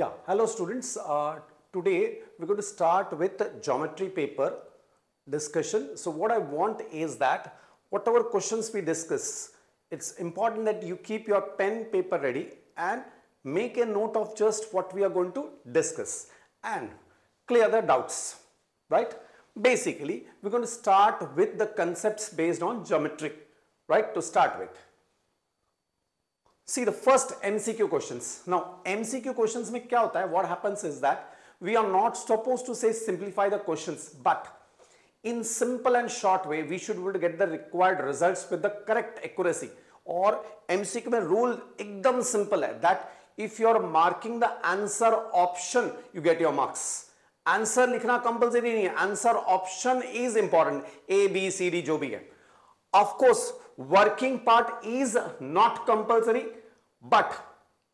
Yeah, hello students. Uh, today we're going to start with geometry paper discussion. So what I want is that whatever questions we discuss, it's important that you keep your pen paper ready and make a note of just what we are going to discuss and clear the doubts, right? Basically, we're going to start with the concepts based on geometry, right? To start with. See the first MCQ question now MCQ question में क्या होता है? What happens is that we are not suppose to say simplify the question but in simple and short way we should would get the required result with the correct accuracy और MCQ में rule एकदम simple है that if you are marking the answer option you get your marks answer लिखना compulsory नहीं है. Answer option is important A B C D जो भी है. Of course working part is not compulsory but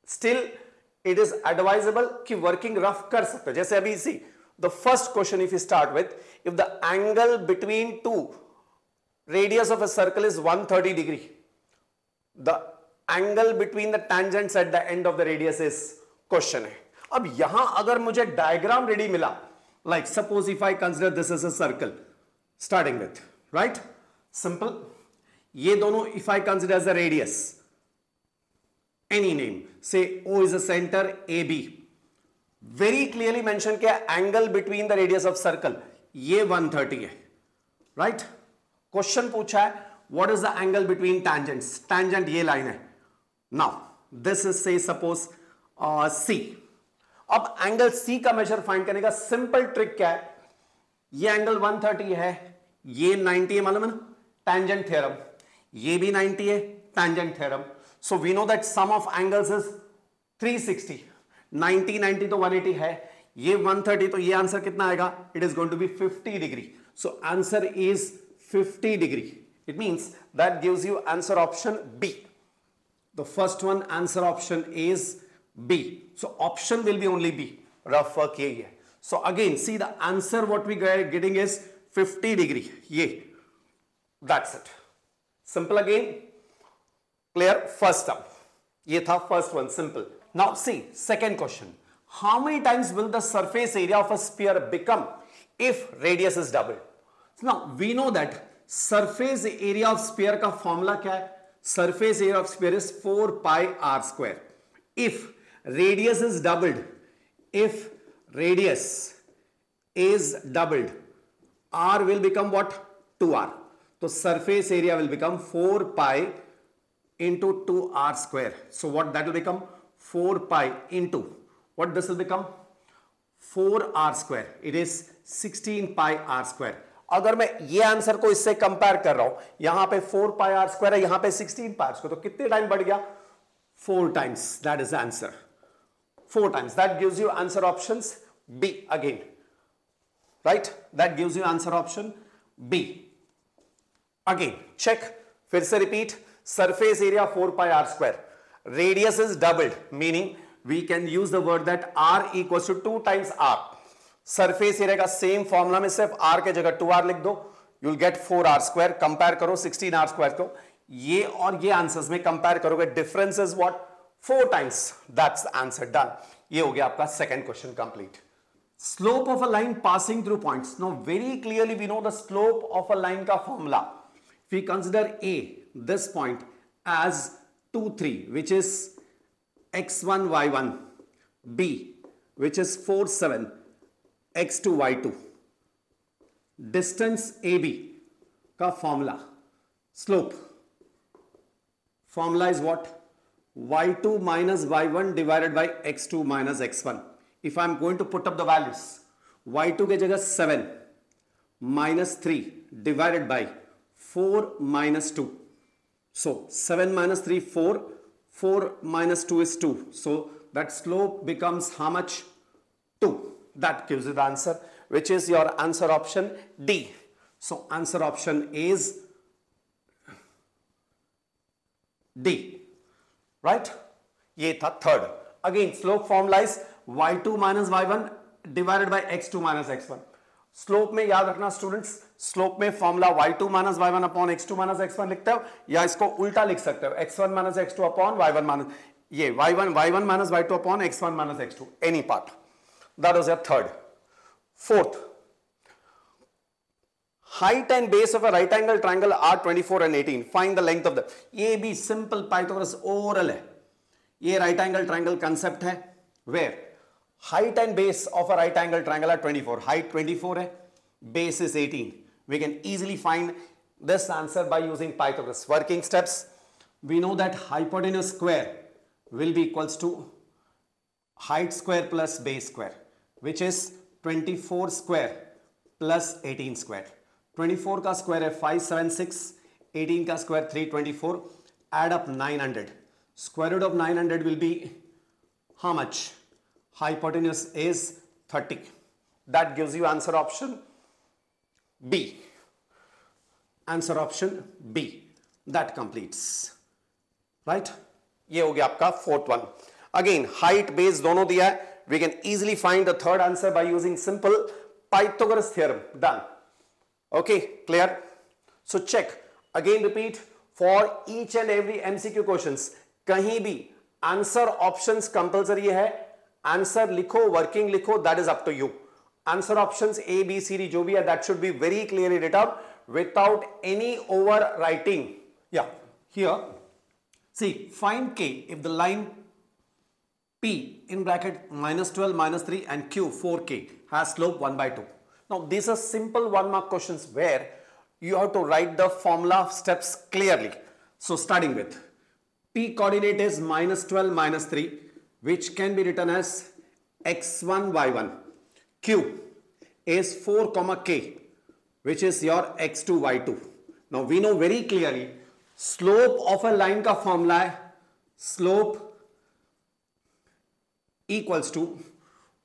still it is advisable कि working rough कर सकते हो। जैसे अभी see the first question if you start with if the angle between two radius of a circle is 130 degree the angle between the tangents at the end of the radius is question है। अब यहाँ अगर मुझे diagram ready मिला like suppose if I consider this is a circle starting with right simple ये दोनों if I consider as a radius any name say O is a centre A B very clearly किया angle between the radius of circle ये 130 है right right? Question पूछा है what is the angle between tangents tangent ये line है now this is say suppose see अब angle C का measure find करने का सिंपल ट्रिक क्या है? ये एंगल 130 है, ये 90 है मालूम है ना? टैंजेंट थ्योरम ये भी 90 है tangent theorem So we know that sum of angles is 360 90 90 तो 180 है ये 130 तो ये आंसर कितना आएगा it is going to be 50 degree so answer is 50 degree it means that gives you answer option B the first one answer option is B. So option will be only B. Rough work यही है. So again, see the answer what we are getting is 50 degree. ये. That's it. Simple again. Clear first अब ये था first one simple now see second question how many times will the surface area of a sphere become if radius is double ना we know that surface area of sphere का formula क्या है? Surface area of sphere is four pi r square if radius is doubled if radius is doubled r will become what two r तो surface area will become four pi into 2r square. So what that will become? 4 pi into. What this will become? 4r square. It is 16 pi r square. अगर मैं ये answer को इससे compare कर रहा हूँ, यहाँ पे 4 पाई आर स्क्वायर है, यहाँ पे 16 पाई स्क्वायर तो कितने टाइम बढ़ गया? Four times that is answer four times that gives you answer option B again right that gives you answer option B again check फिर से repeat Surface area 4 pi r square. Radius is doubled, meaning we can use the word that r equals to 2 times r. Surface area का same formula में सिर्फ़ r के जगह 2r लिख दो you will get 4r square compare करो 16r square को। ये और ये आंसर्स में कंपेयर करोगे difference is what four times that's answer done ये हो गया आपका second question complete slope of a line passing through points no very clearly we know the slope of a line का formula we consider A this point as two three which is x one y one B which is four seven x two y two distance A B का formula slope formula is what y2 minus y1 divided by x2 minus x1. If I'm going to put up the values, y2 के जगह 7 minus 3 divided by 4 minus 2. So 7 minus 3, 4. 4 minus 2 is 2. So that slope becomes how much? 2. That gives you the answer, which is your answer option D. So answer option is D. Right ये था third again slope formula is y2 minus y one divided by x two minus x one Slope में याद रखना students slope में formula y two minus y one upon x two minus x one लिखते हो, या इसको उल्टा लिख सकते हो x one minus x two upon y one minus ये y one y one minus y two upon x one minus x two any part that was third fourth height and base of a triangle are twenty four and eighteen 18 find the length of the ab simple pythagoras oral hai ye right angle triangle concept hai where? height and base of a right angle triangle are 24 height 24 है base is 18 we can easily find this answer by using Pythagoras working steps we know that hypotenuse square will be equals to height square plus base square which is 24 square plus 18 square 24 का square है 576 18 का square 324 add up 900 square root of 900 will be how much Hypotenuse is 30 that gives you answer option B. Answer option B. That completes. Right? ये हो गया आपका fourth one again height base दोनों दिया है. We can easily find the third answer by using simple Pythagoras theorem done okay clear so check again repeat for each and every MCQ questions कहीं भी answer options compulsory है answer लिखो working लिखो that is up to you answer options A B C D जो भी है that should be very clearly return without any overwriting या here See, find k if the line P in bracket minus 12, minus 3 and Q 4k has slope 1 by 2. Now, these are simple one mark questions where you have to write the formula steps clearly. So, starting with P coordinate is minus 12, minus 3 Which can be written as x1, y1. Q is 4 comma k which is your x2, y2. Now, we know very clearly slope of a line का formula है slope equals to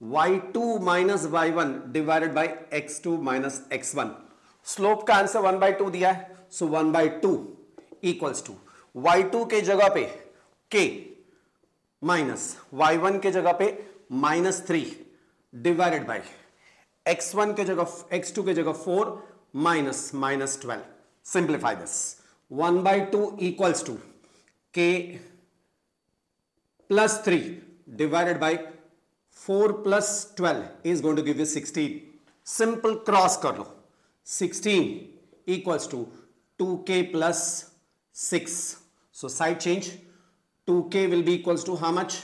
y2 minus y one divided by x two minus x one slope का answer one by two दिया है so one by two equals to y two के जगह पे k minus Y one के जगह पे minus three divided by x one के जगह एक्स टू के जगह four minus minus twelve simplify this one by two equals to k plus three divided by four plus twelve is going to give you sixteen simple cross कर लो sixteen equals to two k plus six so side change 2k will be equals to how much?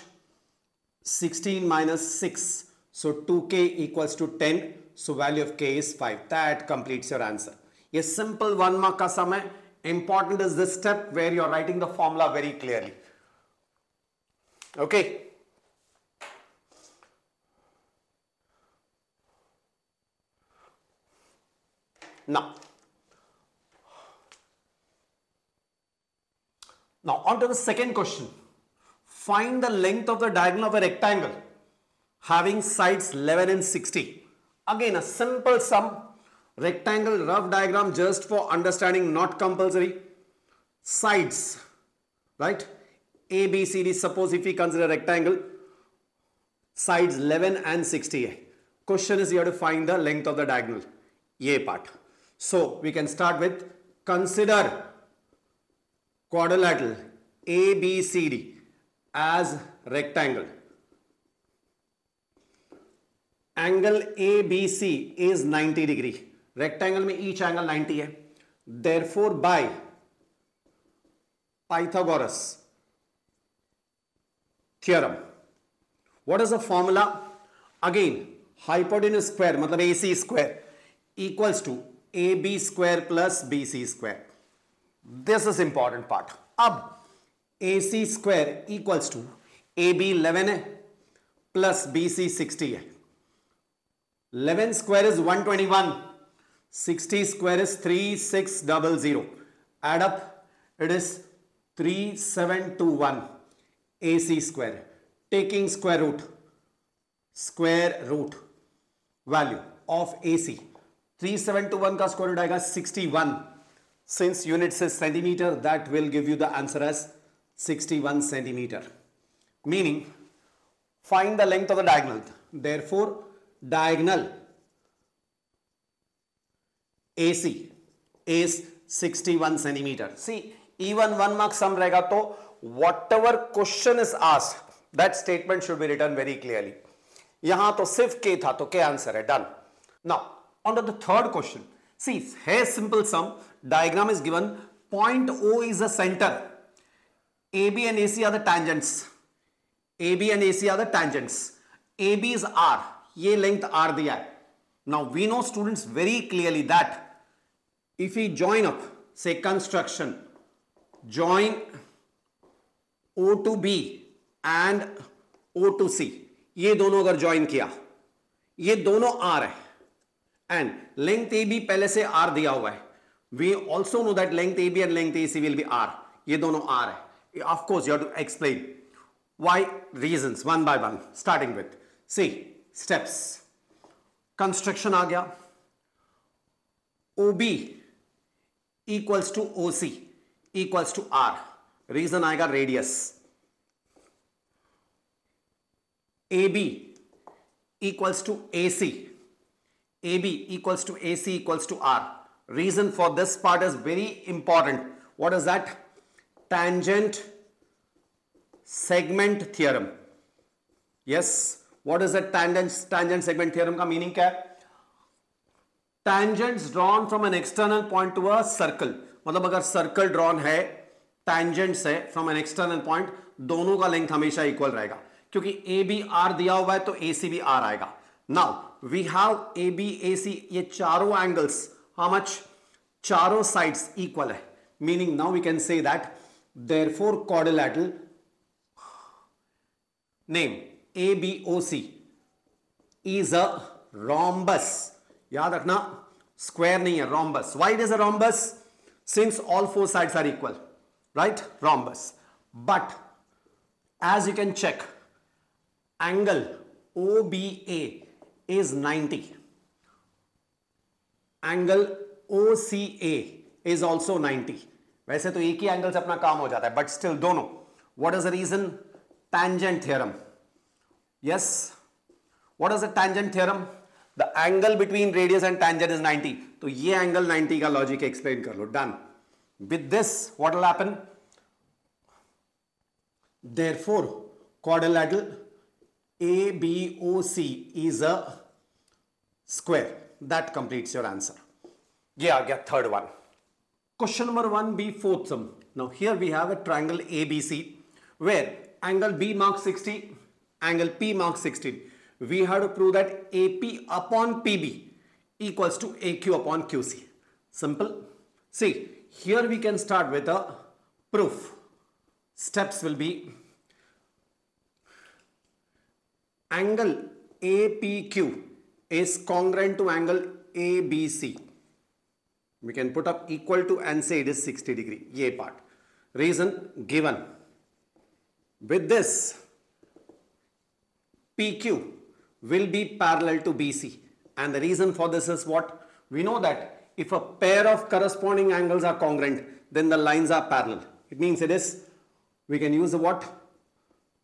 16 minus 6. So 2k equals to 10. So value of k is 5. That completes your answer. A simple one mark sum. Important is this step where you are writing the formula very clearly. Okay. Now, now on to the second question. Find the length of the diagonal of a rectangle having sides 11 and 60. Again, a simple sum. Rectangle rough diagram just for understanding not compulsory. Sides right? A b c d suppose if we consider rectangle sides 11 and 60 question is you have to find the length of the diagonal a part. So we can start with consider quadrilateral abcd as rectangle. Angle abc is 90 degree. Rectangle में each angle 90 है. For by Pythagoras theorem what is the formula again hypotenuse square मतलब equals to A B square plus B C square this is important part अब A C square equals to A B eleven है plus B C sixty है eleven square is one twenty one sixty square is three six double zero add up it is three seven two one A C square taking square root square root value of A C three seven two one का square root आएगा sixty one Since unit says centimeter, that will give you the answer as 61 centimeter. Meaning, find the length of the diagonal. Therefore, diagonal AC is 61 centimetre see even one mark सम रहेगा तो whatever question is asked, that statement should be written very clearly. यहाँ तो सिर्फ़ के था तो के answer है done now on to the third question see here simple sum diagram is given point o is the center ab and ac are the tangents ab and ac are the tangents ab is r ये length r दिया है now we know students very clearly that if we join up say construction join o to b and o to c ये दोनों अगर join किया ये दोनों r है एंड लेंथ ए बी पहले से आर दिया हुआ है know that length A B and length A C will be r ये दोनों आर है. Of course you to explain why reason one by one starting with see steps construction आ गया. O B equals to O C equals to r reason आएगा radius AB equals to AC. AB equals to AC equals to R. Reason for this part is very important. What is that? Tangent segment theorem. Yes. What is the tangent, tangent segment theorem का meaning है? Tangents drawn from an external point to a circle. मतलब अगर circle drawn है, tangents है from an external point, दोनों का length हमेशा equal are दिया हुआ है तो ए सी भी आर आएगा now we have A B A C ये चारों angles हाउ मच चारों साइड्स इक्वल है meaning now we can say that there four quadrilateral name A B O C is a rhombus याद रखना स्क्वायर नहीं है rhombus why it is a rhombus since all four sides are equal right rhombus but as you can check angle OBA is 90. Angle O C A is also ninety वैसे तो एक ही angle से अपना काम हो जाता है बट स्टिल दोनों. What is the reason tangent theorem yes what is the tangent theorem the angle between radius and tangent is ninety तो ये एंगल नाइनटी का लॉजिक एक्सप्लेन कर लो. Done with this what happen therefore quadrilateral A B O C is a square That completes your answer. Yeah, get third one. Question number one, B fourth sum. Now here we have a triangle ABC where angle B marks 60, angle P marks 16. We have to prove that AP upon PB equals to AQ upon QC. Simple. See, here we can start with a proof. Steps will be angle APQ is congruent to angle ABC. We can put up equal to and say it is 60 degree. A part. Reason given. With this, PQ will be parallel to BC. And the reason for this is what? We know that if a pair of corresponding angles are congruent, then the lines are parallel. It means it is, we can use the what?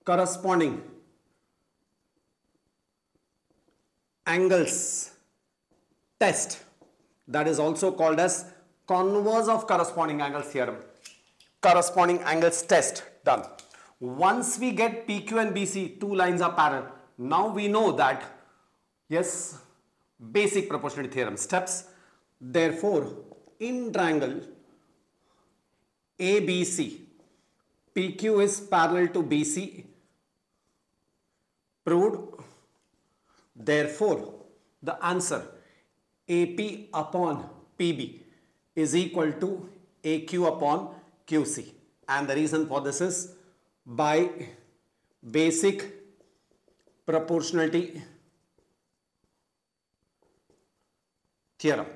Corresponding angles test that is also called as converse of corresponding angles theorem. Corresponding angles test done. Once we get PQ and BC, two lines are parallel. Now we know that, yes, basic proportionality theorem steps. Therefore, in triangle ABC, PQ is parallel to BC, proved Therefore, the answer AP upon PB is equal to AQ upon QC. And the reason for this is by basic proportionality theorem.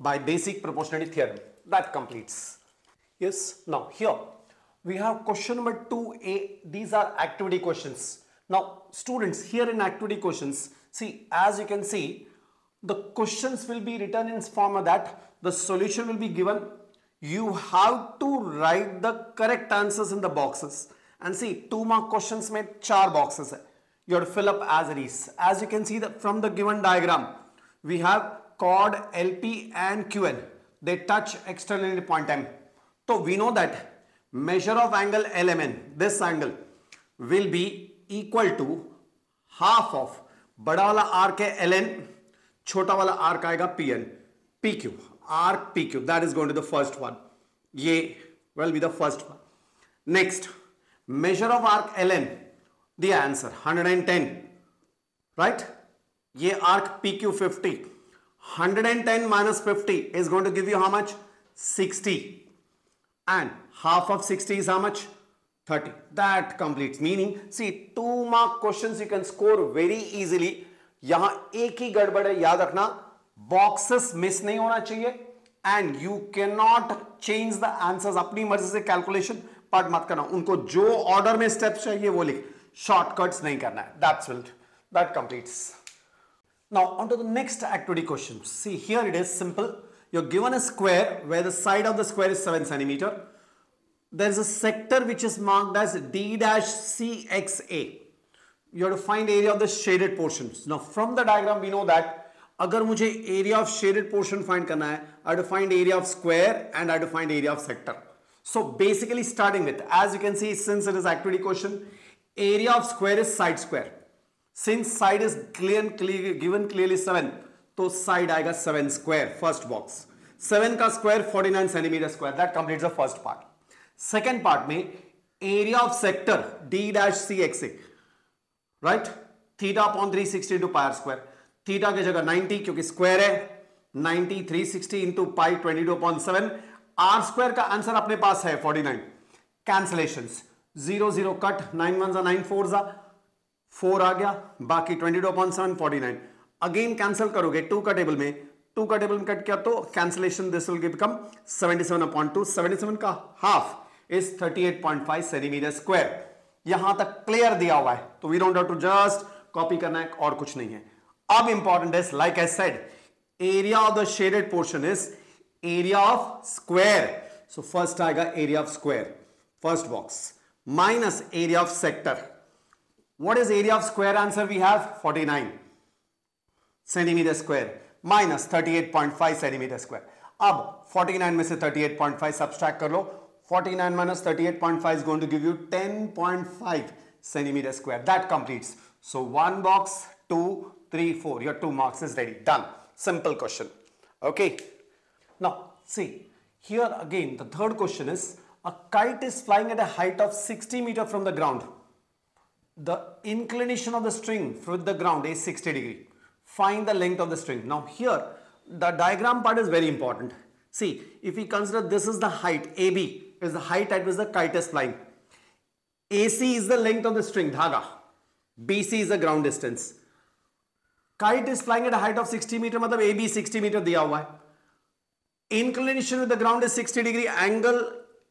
By basic proportionality theorem. That completes. Yes. Now here we have question number 2A. These are activity questions. Now students here in activity questions, see as you can see the questions will be written in form that the solution will be given. You have to write the correct answers in the boxes and see two mark questions made four boxes. You have to fill up as it is. As you can see that from the given diagram we have chord LP and QN. They touch externally point M. So we know that measure of angle LMN, this angle will be equal to half of बड़ा वाला arc है L N छोटा वाला arc आएगा P N P Q arc P Q that is going to the first one ये will be the first one next measure of arc ln the answer 110 right ये arc pq 50 110 minus 50 is going to give you how much 60 and half of 60 is how much 30 that completes meaning see two mark questions you can score very easily यहाँ एक ही गड़बड़ है याद रखना boxes miss नहीं होना चाहिए and you can not change the answers अपनी मर्ज़ी से कैलकुलेशन पार्ट मत करना उनको जो ऑर्डर में स्टेप्स चाहिए वो लिख शॉर्टकट्स नहीं करना है that's that completes now on to the next activity question see here it is simple you're given a square where the side of the square is 7 centimeter there is a sector which is marked as d dash cxa you have to find area of the shaded portions now from the diagram we know that अगर मुझे area of shaded portion find करना है I have to find area of square and I have to find area of sector so basically starting with, as you can see, since it is activity question, area of square is side square. Since side is clear, clear given clearly 7, तो side आएगा 7 square, first box. 7 का square 49 centimeter square, that completes the first part. Second part में area of sector D dash CXA, right? Theta upon 360 into pi r square. Theta की जगह 90 क्योंकि square है 90 360 into pi 22 upon 7 R square का answer अपने पास है 49 cancellation zero zero cut nine one जा नाइन फोर जा फोर आ गया. बाकी twenty two upon seven forty nine again cancel करोगे टू का टेबल में. टू का टेबल में कट किया तो cancellation this will become 77 upon two 77 का हाफ़ इज़ 38.5 सेंटीमीटर स्क्वायर यहाँ तक क्लियर दिया हुआ है। तो we don't to just copy करना है और कुछ नहीं है। अब important is like I said area of the shaded portion is area of square so first आएगा area of square first box minus area of sector what is area of square answer we have 49 centimetre square minus 38.5 centimetre square अब 49 में से 38.5 subtract कर लो। 49 minus 38.5 is going to give you 10.5 centimeter square. That completes. So one box, two, three, four. Your two marks is ready. Done. Simple question. Okay. Now, see, here again, the third question is, a kite is flying at a height of 60 meter from the ground. The inclination of the string with the ground is 60 degree. Find the length of the string. Now here, the diagram part is very important. See, if we consider this is the height, AB is the height at which the kite is flying. AC is the length of the string, dhaga. BC is the ground distance. Kite is flying at a height of 60 meter, मतलब AB 60 meter दिया हुआ है. inclination with the ground is 60 degree angle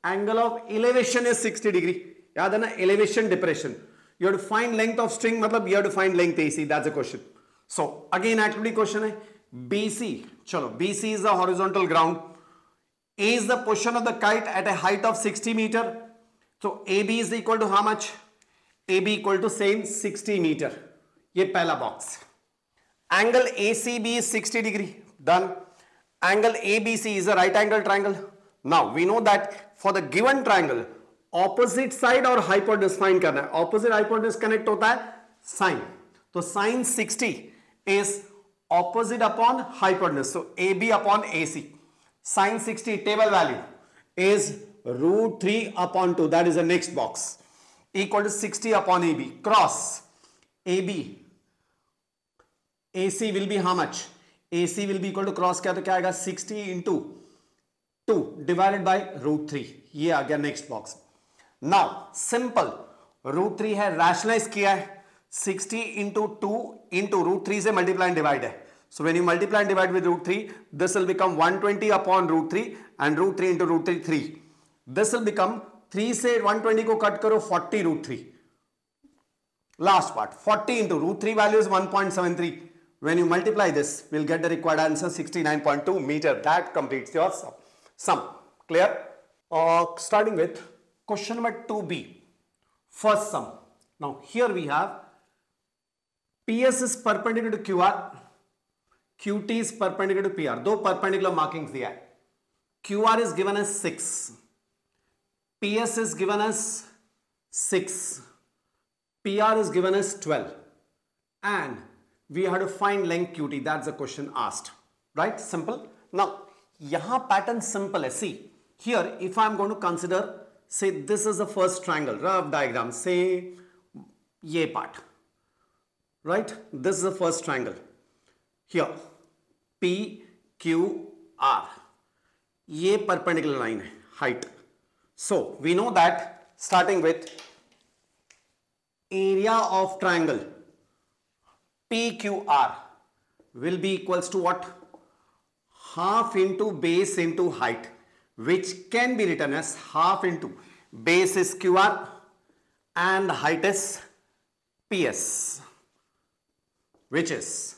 angle of elevation is 60 degree याद है ना elevation depression you have to find length of string मतलब you have to find length AC that's a question so again activity question है BC चलो BC is the horizontal ground A is the position of the kite at a height of 60 meter so AB is equal to how much AB equal to same 60 meter ये पहला box angle ACB is 60 degree done angle ABC is a right angle triangle. Now we know that for the given triangle opposite side और hypotenuse find करना है opposite hypotenuse connect होता है sine तो sine 60 is opposite upon hypotenuse so AB upon AC sine 60 table value is root 3 upon 2 that is the next box. Equal to 60 upon AB cross. AB AC will be how much? C will be equal to cross क्या? तो क्या आएगा? Sixty into two divided by root three ये आ गया next box now simple root three है rationalise किया है. Sixty into two into root three से मल्टीप्लाई डिवाइड है. so when you multiply and divide with root 3 this will become 120 upon root 3 and root 3 into root 3 3 this will become 3 से 120 को कट करो 40 root 3 last part 40 into root 3 value is 1.73 When you multiply this, we'll get the required answer 69.2 meter. That completes your sum. sum. Clear? Uh, starting with question number 2b. First sum. Now here we have PS is perpendicular to QR. QT is perpendicular to PR. दो perpendicular markings दिया है. QR is given as 6. PS is given as 6, PR is given as 12 and we have to find length QT. That's the question asked, right? Simple. Now, yahan pattern simple hai. See, here if I'm going to consider, say this is the first triangle, rough diagram, say ye part, right? This is the first triangle. Here, P, Q, R. Ye perpendicular line hai, height. So, we know that starting with area of triangle PQR will be equals to what? Half into base into height which can be written as half into base is QR and height is PS which is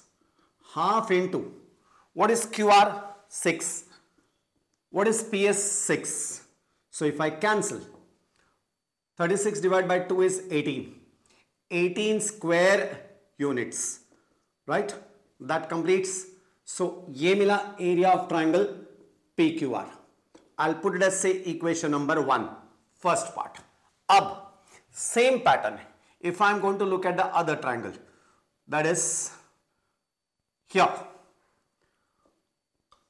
half into. What is QR 6 what is PS 6 so if I cancel 36 divided by 2 is 18 18 square units right? That completes. So ye mila area of triangle PQR I'll put it as say equation number 1 first part. अब same pattern. If I'm going to look at the other triangle that is here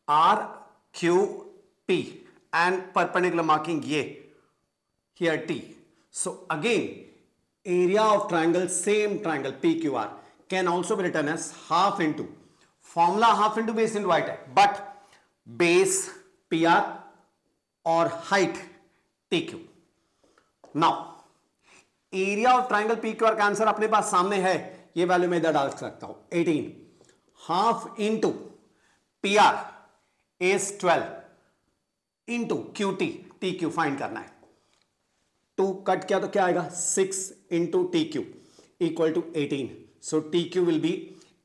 R Q P and perpendicular marking ye here T so again area of triangle same triangle PQR can also be written as half into formula half into base into height but base PR or height TQ now area of triangle P Q R का answer अपने पास सामने है ये value में इधर डाल सकता हूँ 18 half into P R S twelve into Q T T Q fine करना है। टू कट किया तो क्या आएगा? Six into T Q equal to eighteen. So T Q will be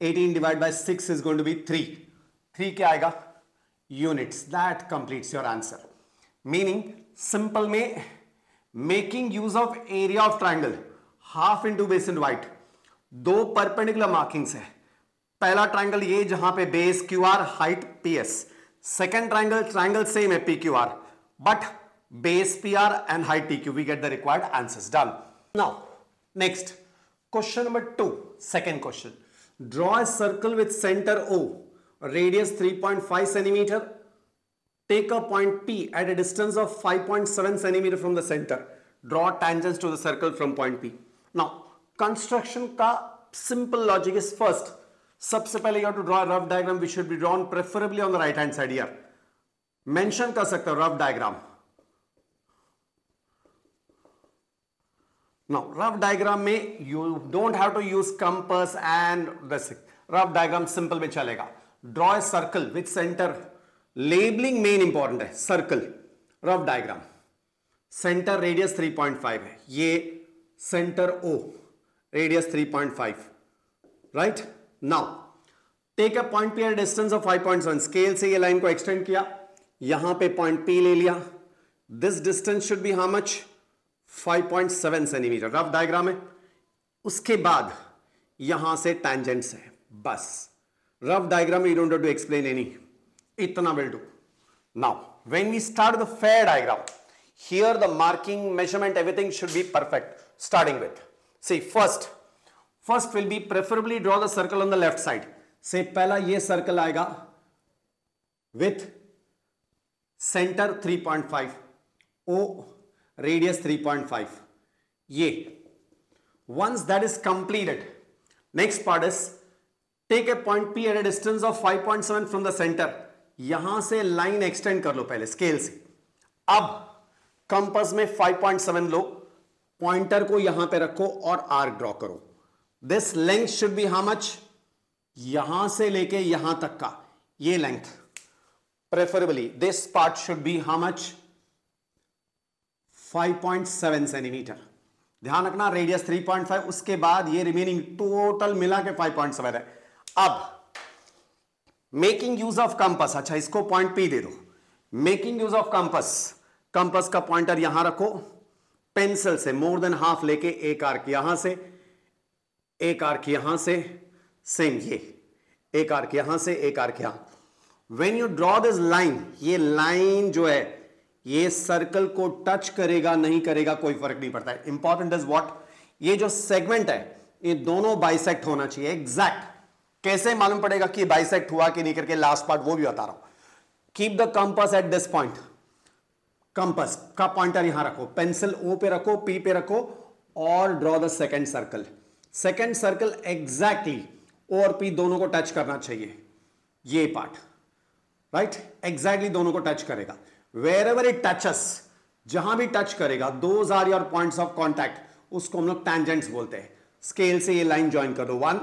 eighteen divide by six is going to be three three क्या आएगा? Units that complete your answer meaning simple में making use of area of triangle half into base into height दो perpendicular markings है। पहला triangle ये जहाँ पे base Q R height P S second triangle triangle same है P Q R but base P R and height T Q we get the required answer done now next question number two second question draw a circle with centre O radius 3.5 centimetre take a point P at a distance of 5.7 centimetre from the centre draw tangent to the circle from point P now construction का simple logic is first सबसे पहले you to draw rough diagram which should be drawn preferably on the right hand side here mention कर सकते हो rough diagram now rough diagram में you don't have to use compass and rough diagram simple में चलेगा. Draw a circle with centre labelling main important है circle rough diagram centre radius 3.5 है. ये centre O radius 3.5 right right? Take a point P at a distance of 5.7. Scale से ये line को extend किया. यहाँ पे point P ले लिया. This distance should be how much? 5.7 centimetre rough diagram है उसके बाद यहाँ से टेंजेंट्स है बस rough diagram you don't to explain any इतना will do now when we start the fair diagram here the marking measurement everything should be perfect starting with see first first will be preferably draw the circle on the left side से पहला ये circle आएगा with centre 3.5 O radius 3.5 ये। Once that is completed, next part is take a point p at a distance of 5.7 from the center. यहाँ से line extend कर लो पहले स्केल से। अब कंपस में 5.7 लो पॉइंटर को यहाँ पे रखो और आर्क ड्रॉ करो। This length should be how much यहाँ से लेके यहाँ तक का। ये length preferably this part should be how much 5.7 centimetre ध्यान रखना रेडियस 3.5 उसके बाद ये रिमेनिंग टोटल मिला के 5.7 है। अब मेकिंग यूज़ ऑफ़ कंपस अच्छा इसको पॉइंट पी दे दो। Making use of compass compass का पॉइंटर यहाँ रखो। पेंसिल से मोर देन हाफ़ लेके एक आर्क यहाँ से। एक आर्क यहाँ से सेम ये। एक आर्क यहाँ से, एक आर्क यहाँ। When you draw this line ये लाइन जो है, ये सर्कल को टच करेगा, नहीं करेगा, कोई फ़र्क नहीं पड़ता। है इंपॉर्टेंट इज़ वॉट ये जो सेगमेंट है, ये दोनों बाइसेक्ट होना चाहिए। एग्जैक्ट कैसे मालूम पड़ेगा कि बाइसेक्ट हुआ कि नहीं करके लास्ट पार्ट वो भी बता रहा हूँ। Keep the compass at this point compass का पॉइंटर यहाँ रखो। पेंसिल ओ पे रखो पी पे रखो, और draw the second circle second circle exactly O और पी दोनों को टच करना चाहिए। ये पार्ट राइट एग्जैक्टली दोनों को टच करेगा। वेर एवर इट टचस जहाँ भी टच करेगा those are your points of contact उसको हम लोग टेंजेंट्स बोलते हैं। स्केल से ये लाइन ज्वाइन कर दो। One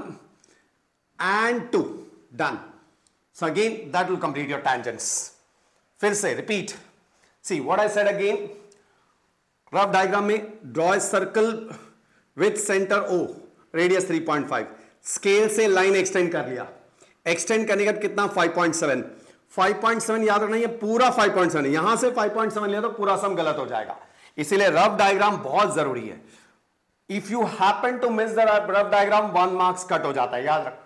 and two done so again that will complete your tangents फिर से repeat see what I said again rough diagram में draw a circle with centre O radius 3.5 scale से लाइन एक्सटेंड कर लिया। Extend करने का कितना? 5.7 5.7 याद रखना, ये पूरा 5.7 यहाँ से 5.7 लिया तो पूरा सम गलत हो जाएगा। इसीलिए रफ डायग्राम बहुत ज़रूरी है। If you happen to miss the rough diagram one marks cut हो जाता है, याद रख।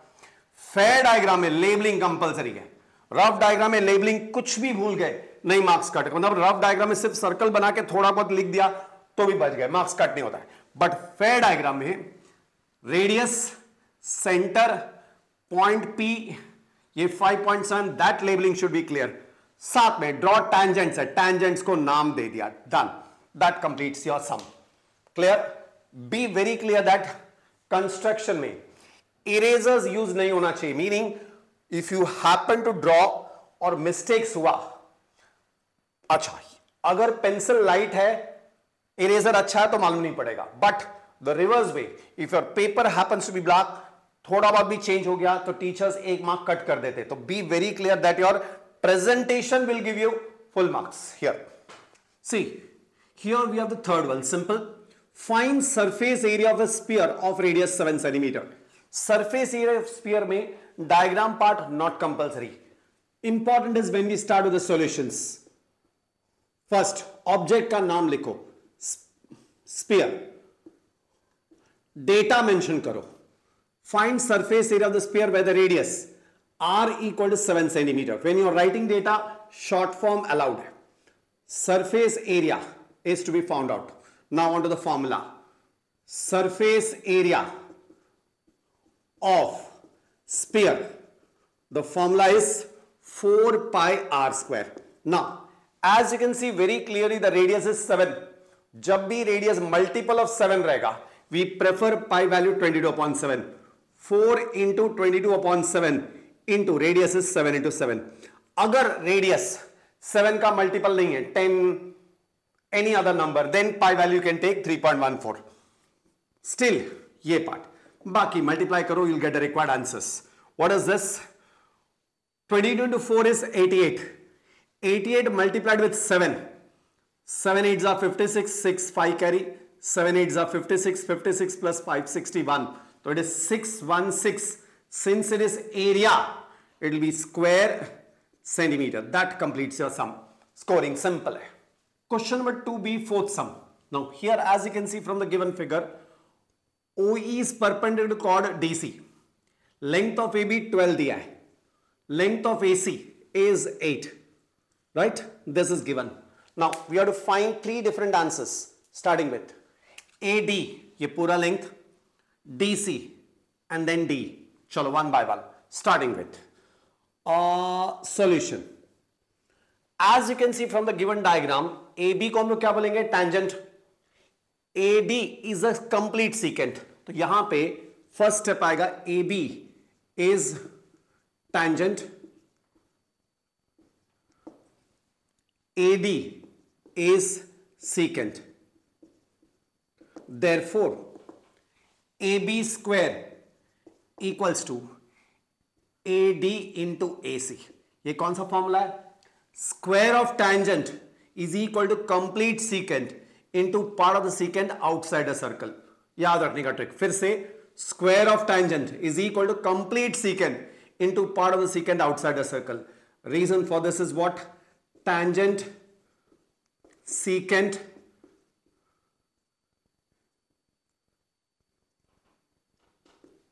फेयर डायग्राम में लेबलिंग कंपलसरी है। रफ डायग्राम में लेबलिंग कुछ भी भूल गए, नहीं मार्क्स कट मतलब रफ डायग्राम में सिर्फ़ सर्कल बना के थोड़ा बहुत लिख दिया तो भी बच गए। मार्क्स कट नहीं होता है। बट फेयर डायग्राम में रेडियस सेंटर पॉइंट पी ये 5.7 that labelling should be clear साथ में ड्रॉ टैंजेंट्स है टैंजेंट्स को नाम दे दिया done that completes your sum clear be very clear that construction में इरेजर्स यूज़ नहीं होना चाहिए. Meaning if you happen to draw और मिस्टेक्स हुआ अच्छा अगर पेंसिल लाइट है इरेजर अच्छा है तो मालूम नहीं पड़ेगा. But the reverse way if your paper happens to be block थोड़ा बहुत भी चेंज हो गया तो टीचर्स एक मार्क कट कर देते तो be very clear that your presentation will give you full marks here see here we have the third one simple find surface area of the sphere of radius seven centimetre surface area of sphere में diagram part not compulsory important is when we start with solution first object का नाम लिखो sphere data mention करो। Find surface area of the sphere the radius R equal to seven centimetre when you're writing data short form allowed है surface area is to be found out now on to the formula surface area of sphere the formula is four pi R square now as you can see very clearly the radius is seven जब भी radius multiple of seven रहेगा we prefer pi value 22 upon 7. 4 into twenty two upon seven into radius is seven into seven अगर radius seven का multiple नहीं है ten any other number then pi value can take three point one four still ये part बाकी multiply करो you'll get the required answers what is this 22 into 4 is 88 88 multiplied with 7 7 8s are 56 6 5 carry 7 8s of 56, 56 plus 561. So it is 616. Since it is area, it will be square centimeter. That completes your sum. Scoring simple. Question number 2b, fourth sum. Now here as you can see from the given figure, OE is perpendicular to chord DC. Length of AB 12 DI. Length of AC is 8. Right? This is given. Now we have to find three different answers starting with A D ये पूरा length D C and then D चलो one by one starting with solution as you can see from the given diagram A B को हम लोग क्या बोलेंगे? Tangent A D is a complete secant तो यहाँ पे फ़र्स्ट स्टेप आएगा A B is tangent A D is secant Therefore, A B square equals to A D into A C ये कौन सा फॉर्मूला है? Square of tangent is equal to complete secant into part of the secant outside a circle याद रखने का trick फिर से square of tangent is equal to complete secant into part of the secant outside a circle reason for this is what tangent secant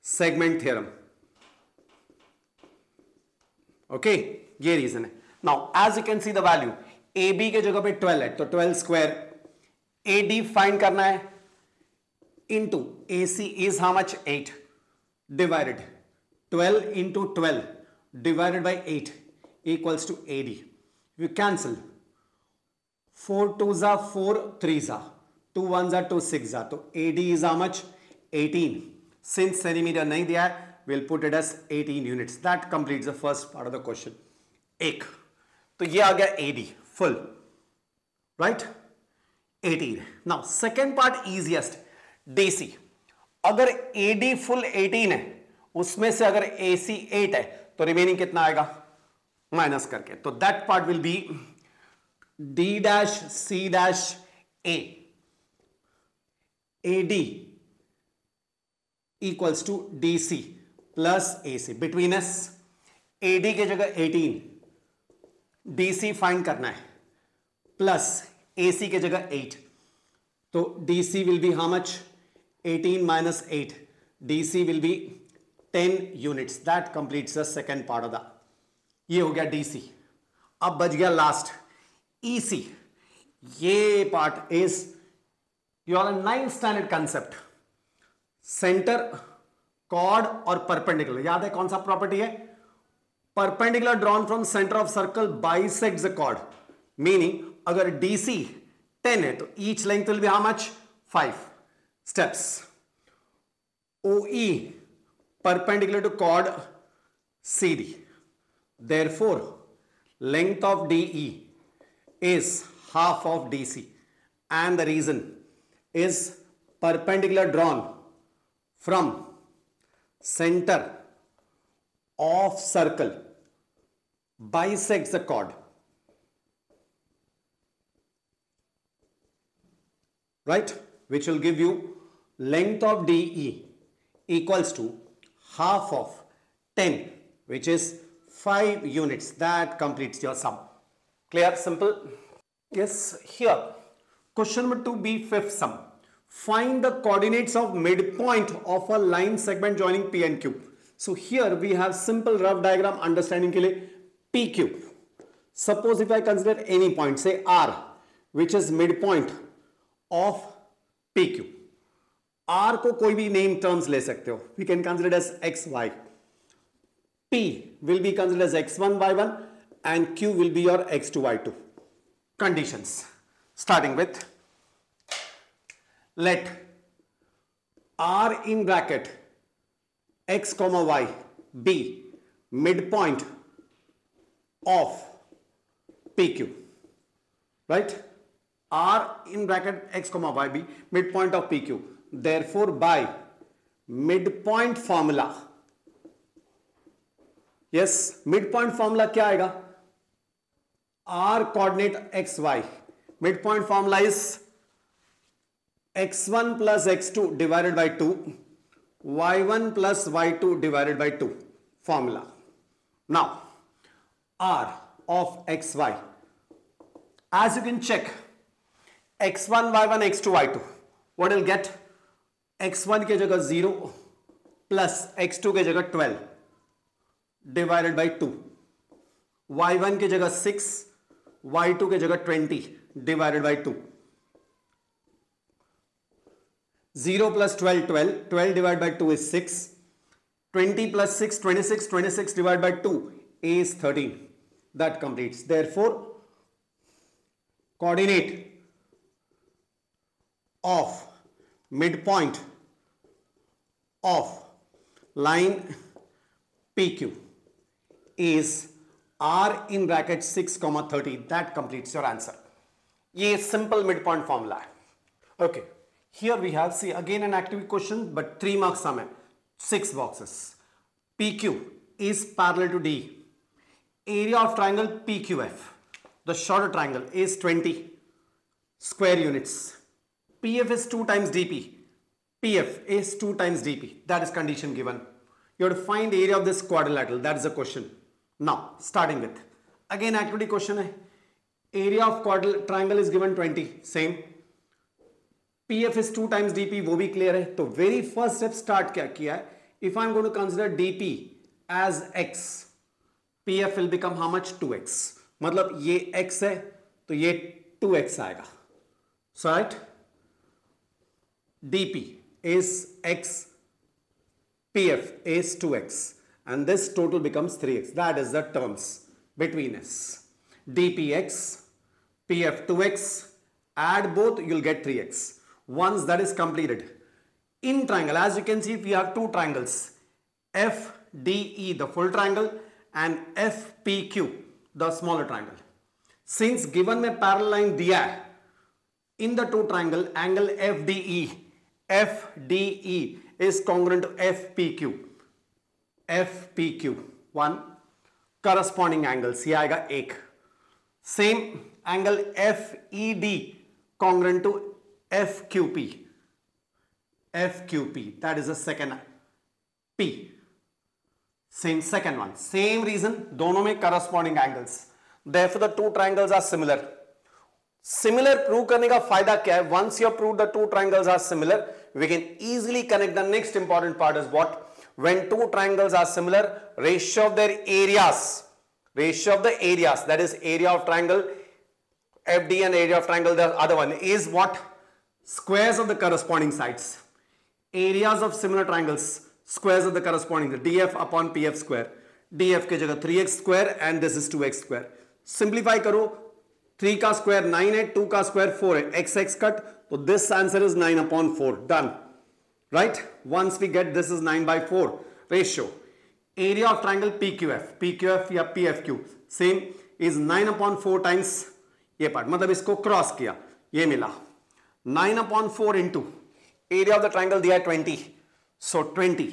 segment theorem okay ये reason है. Now as you can see the value A B के जगह पे 12 है तो 12 square A D find करना है into A C is how much 8 divided 12 into twelve divided by eight equals to A D you cancel four two जा four three जा two one जा टू सिक्स जा तो A D is how much 18 since centimetre नहीं दिया है we'll put it as 18 units that completes the first part of the question एक तो ये आ गया AD full right 18 now second part easiest DC अगर AD full 18 है उसमें से अगर AC 8 है तो रिमेनिंग कितना आएगा माइनस करके तो that part will be D dash C dash A AD to to DC plus A C between as A D के जगह 18 डी सी फाइंड करना है प्लस ए सी के जगह 8 तो D C will be how much 18 minus eight D C will be 10 units that completes the second part of the ये हो गया डी सी अब बच गया लास्ट ई सी ये part is you your ninth standard concept centre chord और perpendicular. याद है कौन सा प्रॉपर्टी है? Perpendicular drawn from centre of circle bisect the chord. Meaning अगर डीसी 10 है तो each length will be how much? 5 steps. OE perpendicular to chord CD. Therefore, length of DE is half of DC and the reason is perpendicular drawn. From center of circle bisects the chord right? Which will give you length of DE equals to half of 10 which is 5 units. That completes your sum. Clear? Simple? Yes here. Question number 2b fifth sum Find the coordinates of midpoint of a line segment joining P and Q. So here we have simple rough diagram understanding के लिए PQ. Suppose if I consider any point, say R, which is midpoint of PQ. R को कोई भी name terms ले सकते हो. We can consider as X, Y. P will be considered as X1, Y1 and Q will be your X2, Y2. Conditions. Starting with let r in bracket x comma y be midpoint of pq right r in bracket x comma y be midpoint of pq therefore by midpoint formula yes midpoint formula kya aayega r coordinate xy midpoint formula is x1 plus x2 divided by 2 y1 plus y2 divided by 2 formula now r of xy as you can check x1 y1 x2 y2 what will get x1 के जगह 0 plus x2 के जगह 12 divided by 2 y1 के जगह 6 y2 के जगह 20 divided by 2 0 plus 12, 12. 12 divided by 2 is 6. 20 plus 6, 26. 26 divided by 2 is 13. That completes. Therefore, coordinate of midpoint of line PQ is R in bracket 6 comma 30. That completes your answer. ये simple midpoint formula okay here we have, see again an activity question, but 3 marks sum 6 boxes. PQ is parallel to D. Area of triangle PQF, the shorter triangle is 20 square units. PF is 2 times DP. PF is 2 times DP. That is condition given. You have to find area of this quadrilateral. That is the question. Now, starting with. Again activity question. Area of quadrilateral triangle is given 20. Same. P F is two times DP वो भी clear है। तो very first step start क्या किया है? If I am going to consider DP as X P F will become how much two X मतलब ये x है तो ये टू एक्स आएगा। So right dp is x pf is 2x and this total becomes 3x that is the terms between s dpx pf 2x add both, you'll get 3x once that is completed in triangle as you can see we have two triangles fde the full triangle and fpq the smaller triangle since given में parallel line दिया है in the two triangle angle fde fde is congruent to fpq fpq one corresponding angles ये आएगा एक same angle fed congruent to fqp fqp that is the second p same second one same reason दोनों में corresponding angles therefore the two triangles are similar similar prove करने का फायदा क्या है once you prove the two triangles are similar we can easily connect the next important part is what when two triangles are similar ratio of their areas ratio of the areas that is area of triangle fd and area of triangle the other one is what Squares of the corresponding sides. Areas of similar triangles, squares of the corresponding df upon pf square. df के जगह 3x square and this is 2x square. Simplify करो three का square nine है two का square four है x x cut तो this answer is nine upon four done right once we get this is nine by four ratio area of triangle P Q F P Q F या P F Q same is nine upon four times ये part मतलब इसको cross किया. ये मिला. nine upon four into area of the triangle दिया twenty so twenty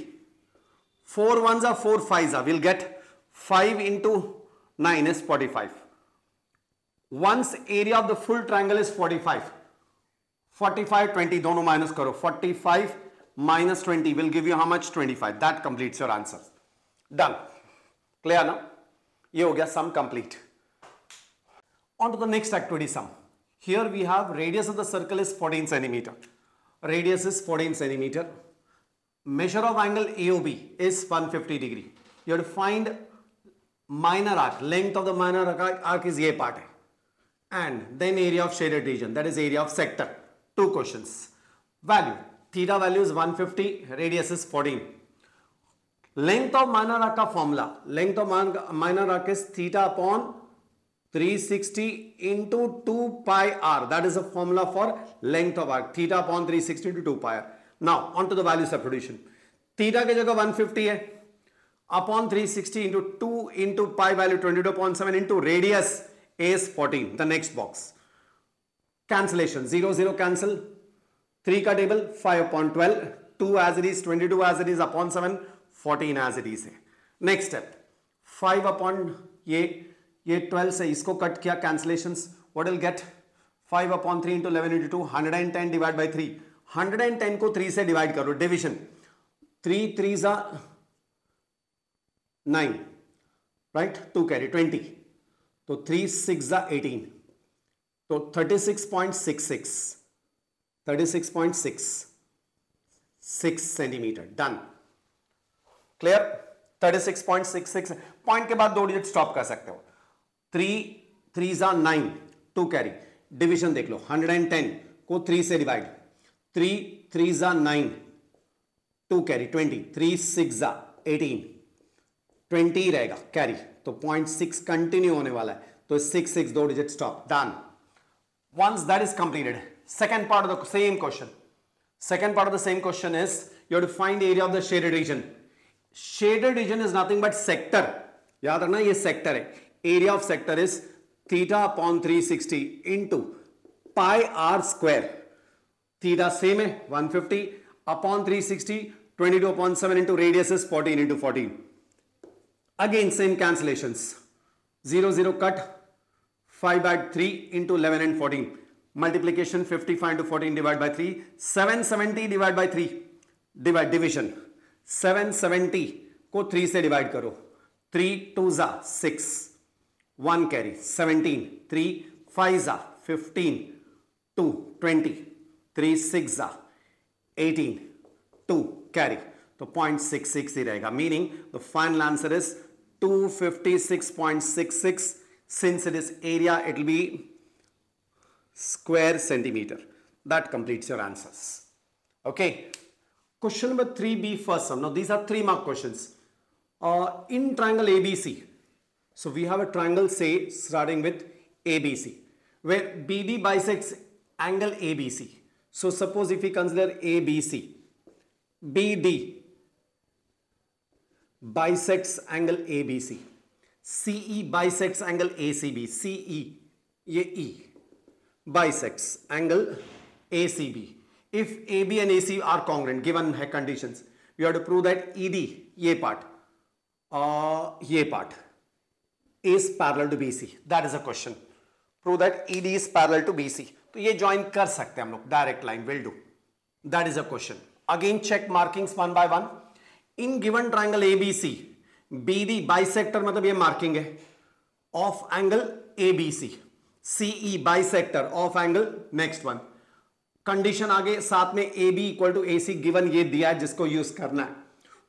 four one जा four five जा will get five into nine is forty five once area of the full triangle is 45 45 20 दोनों minus करो 45 minus 20 will give you how much 25 that completes your answer done clear now ये हो गया sum complete on to the next activity sum Here we have radius of the circle is 14 centimeter. Radius is 14 centimeter. Measure of angle AOB is 150 degree. You have to find minor arc. Length of the minor arc, is a part. And then area of shaded region that is area of sector. Two questions. Value. Theta value is 150. Radius is 14 length of minor arc formula length of minor arc is theta upon 360 into 2 pi r that is a formula for length of arc theta upon 360 into 2 pi r now on to the value substitution theta के जगह 150 है upon 360 into 2 into pi value 22.7 into radius is 14 the next box cancellation 0 0 cancel 3 का table 5 upon 12 2 as it is 22 as it is upon 7 14 as it is है next step 5 upon ये ये 12 से इसको cut किया cancellations. What will get? 5 upon 3 into 11 into 2 110 divided by 3 110 को three से divide करो डिविजन 3 3 जा 9 राइट 2 कैरी 20 तो थ्री सिक्स जा एटीन तो thirty six point six six thirty six point six six centimetre done clear thirty six point six six point के बाद दो डिजिट स्टॉप कर सकते हो। थ्री थ्री जा नाइन टू कैरी डिविजन देख लो. 110 को थ्री से डिवाइड थ्री थ्री जा nine two carry twenty three six जा एटीन ट्वेंटी रहेगा. कैरी तो पॉइंट सिक्स कंटिन्यू होने वाला है. तो सिक्स सिक्स दो digit stop done once that is completed second part of the same question second part of the same question is you to find area of the shaded region shaded region is nothing but sector याद रखना, ये sector है. Area of sector is theta upon 360 into pi r square theta same है 150 upon 360 22 upon 7 into radius is 14 into 14 Again, same cancellations. 0, 0 cut. 5 by 3 into 11 and 14. Multiplication 55 into 14 divided by 3. 770 divided by 3. Divide division. 770 को 3 से divide करो 3 to ज़ा 6 1 carry 17 3 5 ज़ा 15 2 20 3 6 ज़ा 18 2 carry तो 0.66 ही रहेगा meaning the final answer is 256.66 since it is area it will be square centimeter. That completes your answers. Okay. Question number 3B first sum. Now these are three mark questions. Uh, in triangle ABC, so we have a triangle say starting with ABC where BD bisects angle ABC. So suppose if we consider ABC, BD bisects angle ABC, CE bisects angle ACB, CE, ये bisects angle ACB. If AB and AC are congruent, given conditions, we have to prove that ED, ये part, uh, ये part, Is parallel to BC. That is a question. Prove that ED is parallel to BC. तो ये join कर सकते हैं हम लोग. Direct line will do that is a question again check markings one by one in given triangle ABC BD bisector मतलब ये marking है. Of angle ABC CE bisector of angle next one condition आगे, साथ में A B equal to A C given ये दिया है जिसको यूज़ करना है.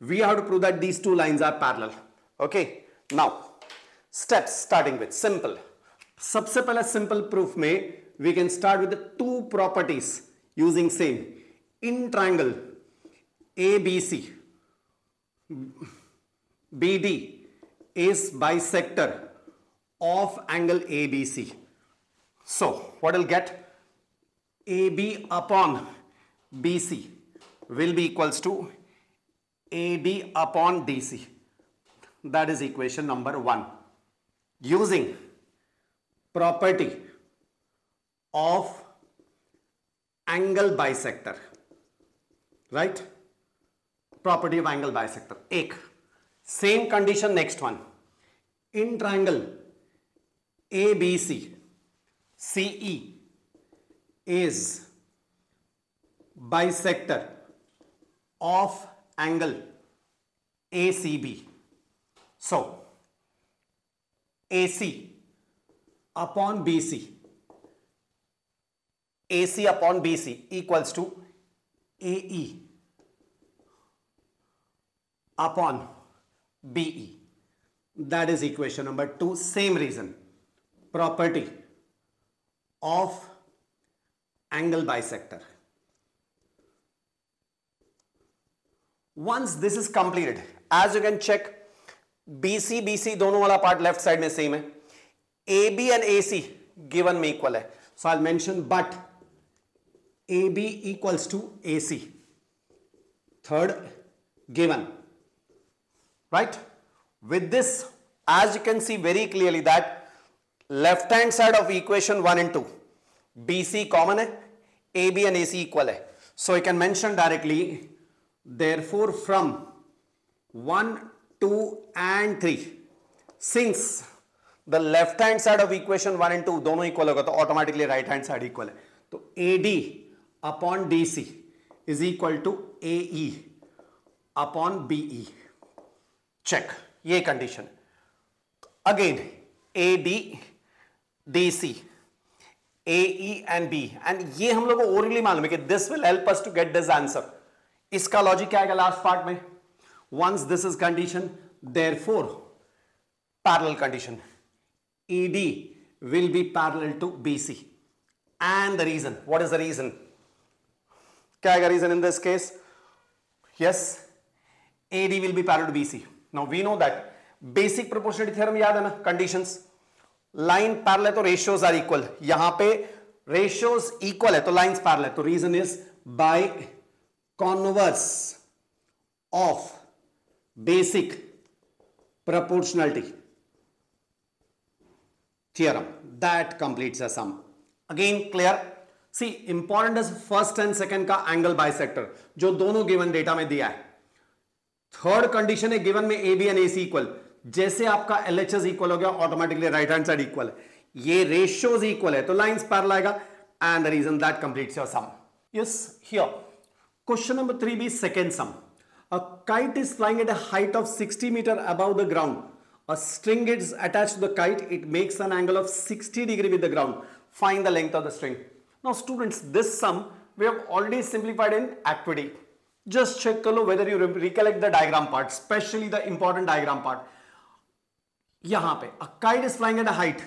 We have to prove that these two lines are parallel okay now steps starting with simple सबसे पहले सिंपल प्रूफ में we can start with two properties using same in triangle A B C B D is bisector of angle ABC. So, what will get AB upon BC will be equals to AD upon DC. That is equation number 1. Using property of angle bisector. Right? Property of angle bisector. एक same condition next one. In triangle ABC, CE is bisector of angle ACB. So, AC upon BC, AC upon BC equals to AE upon BE. That is equation number 2. Same reason. Property of angle bisector. Once this is completed, as you can check, BC BC दोनों वाला part left side में same है. A B and A C given में equal है. So I mention but A B equals to A C third given right with this as you can see very clearly that left hand side of equation one and two B C common है A B and A C equal है. So you can mention directly there four from one 2 and 3 since the left hand side of equation 1 and 2 दोनों equal होगा तो automatically right hand side equal है तो AD upon DC is equal to AE upon BE check ये condition again AD DC A and B and ये हम लोग को ओरली मालूम है कि this will help us to get this answer इसका लॉजिक क्या आएगा लास्ट पार्ट में once this is condition therefore parallel condition ED will be parallel to BC and the reason what is the reason क्या आएगा reason in this case yes AD will be parallel to BC now we know that basic proportionality theorem याद है ना conditions line parallel है तो ratios are equal यहां पे ratios equal है तो लाइंस पैरल है तो reason is by converse of basic proportionality theorem that completes a sum. Again, clear? See, important is first and second का angle bisector, जो दोनों given data में दिया है। थर्ड कंडीशन है गिवन में A B and A C equal जैसे आपका एल एच एस इक्वल हो गया automatically right hand side equal है ये रेशियोज इक्वल है तो लाइंस पैरल आएगा and reason that completes your sum yes here question number three B second sum A kite is flying at a height of 60 meter above the ground. A string is attached to the kite. It makes an angle of 60 degree with the ground. Find the length of the string. Now students, this sum we have already simplified in activity. Just check whether you recollect the diagram part, especially the important diagram part. यहां पे a kite is flying at a height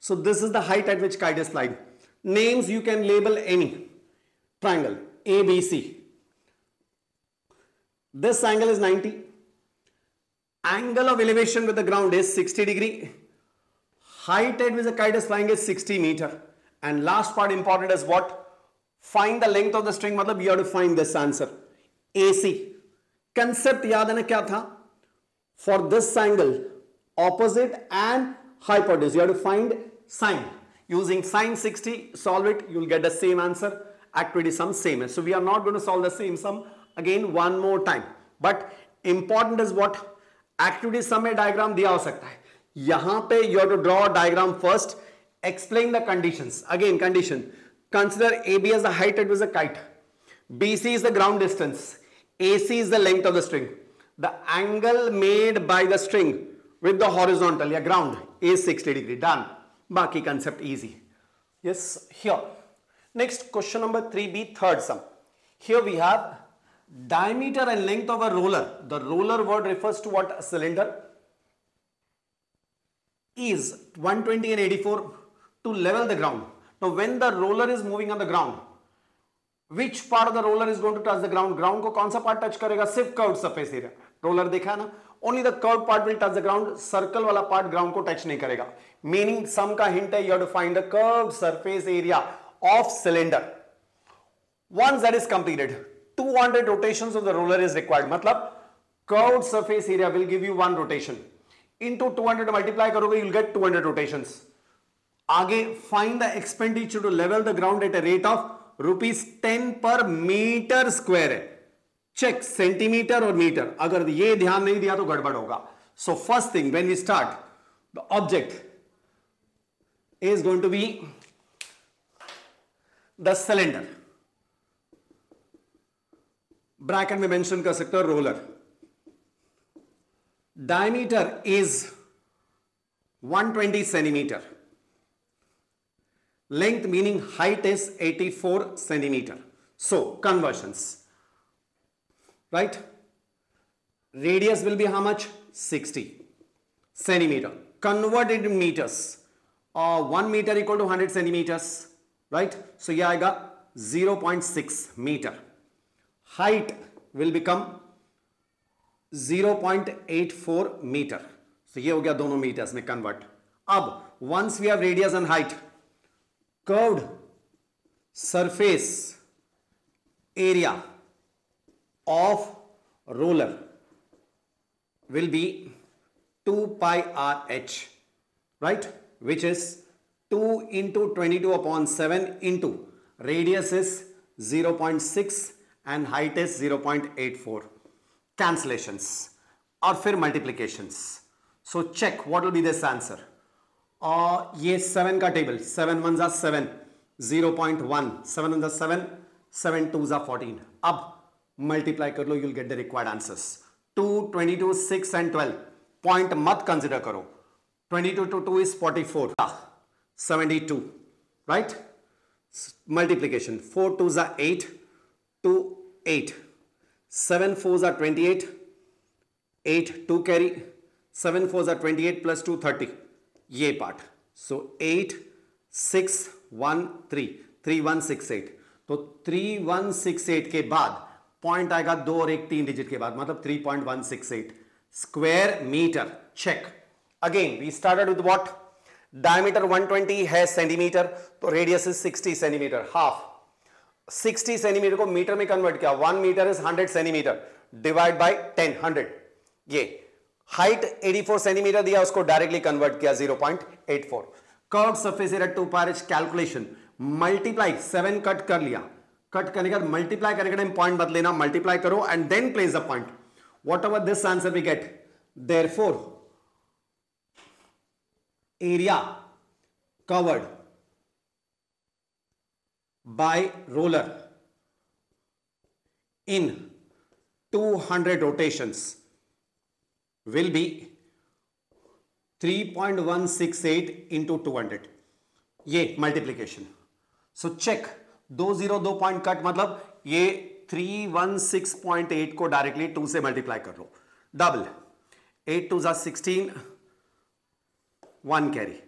so this is the height at which kite is flying names you can label any triangle ABC this angle is 90 angle of elevation with the ground is 60 degree height at which the kite is flying is 60 meter and last part important is what find the length of the string matlab you have to find this answer AC concept याद है ना क्या था for this angle opposite and hypotenuse you have to find sine using sine 60 solve it you'll get the same answer activity sum same so we are not going to solve the same sum Again one more time but important is what activity sum में diagram दिया हो सकता है यहाँ पे you have to draw a diagram first explain the conditions again condition consider AB as the height at which the kite BC is the ground distance AC is the length of the string the angle made by the string with the horizontal या ground is 60 degree done बाकी concept easy yes here next question number 3b third sum here we have diameter and length of a roller the roller word refers to what cylinder is 120 and 84 to level the ground now when the roller is moving on the ground which part of the roller is going to touch the ground ground को कौन सा part touch करेगा सिर्फ़ curved surface area roller देखा है ना only the curved part will touch the ground circle वाला part ground को touch नहीं करेगा meaning sum का hint है you have to find the curved surface area of cylinder once that is completed 200 rotations of the roller is required मतलब curved surface area will give you one rotation into 200 multiply करोगे you'll get 200 rotations आगे find the expenditure to level the ground at a rate of rupees 10 per meter square है check centimetre और metre अगर ये ध्यान नहीं दिया तो गड़बड़ होगा so first thing when we start the object is going to be the cylinder bracket में मेंशन कर सकते हो roller diameter is 120 centimetre length meaning height is 84 centimeter so conversions right radius will be how much 60 centimeter convert it in meters uh, 1 meter equal to 100 centimeters right so yeah i got 0.6 meter Height will become 0.84 meter so ये हो गया दोनों meters में convert अब once we have radius and height curved surface area of roller will be 2 pi r h right which is 2 into 22 upon 7 into radius is 0.6 and height is 0.84 cancellations और फिर multiplications. So check what will be this answer. और ये seven का table seven one जा seven zero point one seven one जा seven seven two जा fourteen अब multiply कर लो you'll get the required answers two twenty two six and twelve point मत consider करो. Twenty two two two is forty four seventy two right multiplication four two जा eight two eight seven four जा twenty eight eight two carry seven four जा twenty eight plus two thirty ये part so eight six one three three one six eight तो three one six eight के बाद point आएगा दो और एक तीन डिजिट के बाद। मतलब three point one six eight square metre check again we started with what diameter 120 है सेंटीमीटर तो radius is 60 centimetre half 60 centimetre को मीटर में कन्वर्ट किया। One metre is 100 centimetre. Divide by 10 100 ये हाइट 84 सेंटीमीटर दिया, उसको डायरेक्टली कन्वर्ट किया 0.84 curve surface area to parish calculation multiply seven cut कर लिया। कट करने का मल्टीप्लाई करने का टाइम पॉइंट बत लेना। मल्टीप्लाई करो and then place the point whatever this answer we get therefore area covered by roller in 200 rotations will be 3.168 into 200 ये मल्टीप्लीकेशन सो चेक दो ज़ीरो दो पॉइंट कट मतलब ये 316.8 को डायरेक्टली टू से मल्टीप्लाई कर लो. डबल एट टू जा sixteen one carry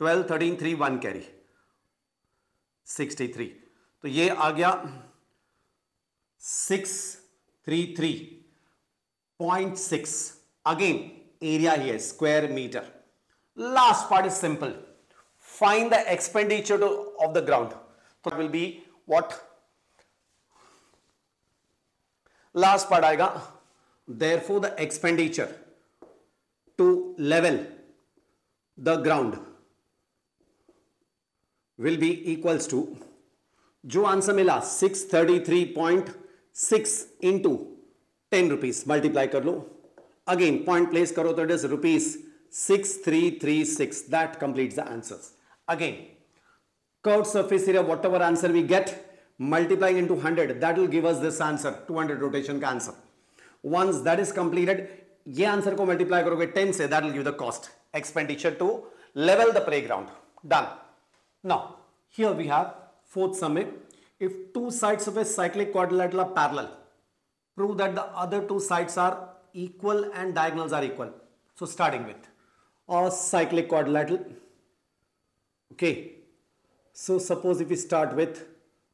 twelve thirteen three one carry sixty three. तो ये आ गया six three three point six. Again, area ही है square metre last part is simple find the expenditure of the ground तो will be what last part आएगा। Therefore the expenditure to level the ground will be equals to जो answer मिला 633.6 into ten rupees multiply कर लो. Again point place करो तो it is rupees six three three six that complete the answer again curve surface area, whatever answer we get multiplying into 100 that will give us this answer 200 rotation का answer. Once that is completed, ये answer को multiply करोगे 10 से that will give the cost expenditure to level the playground done Now, here we have fourth summary. If two sides of a cyclic quadrilateral are parallel, prove that the other two sides are equal and diagonals are equal. So starting with a cyclic quadrilateral. Okay. So suppose if we start with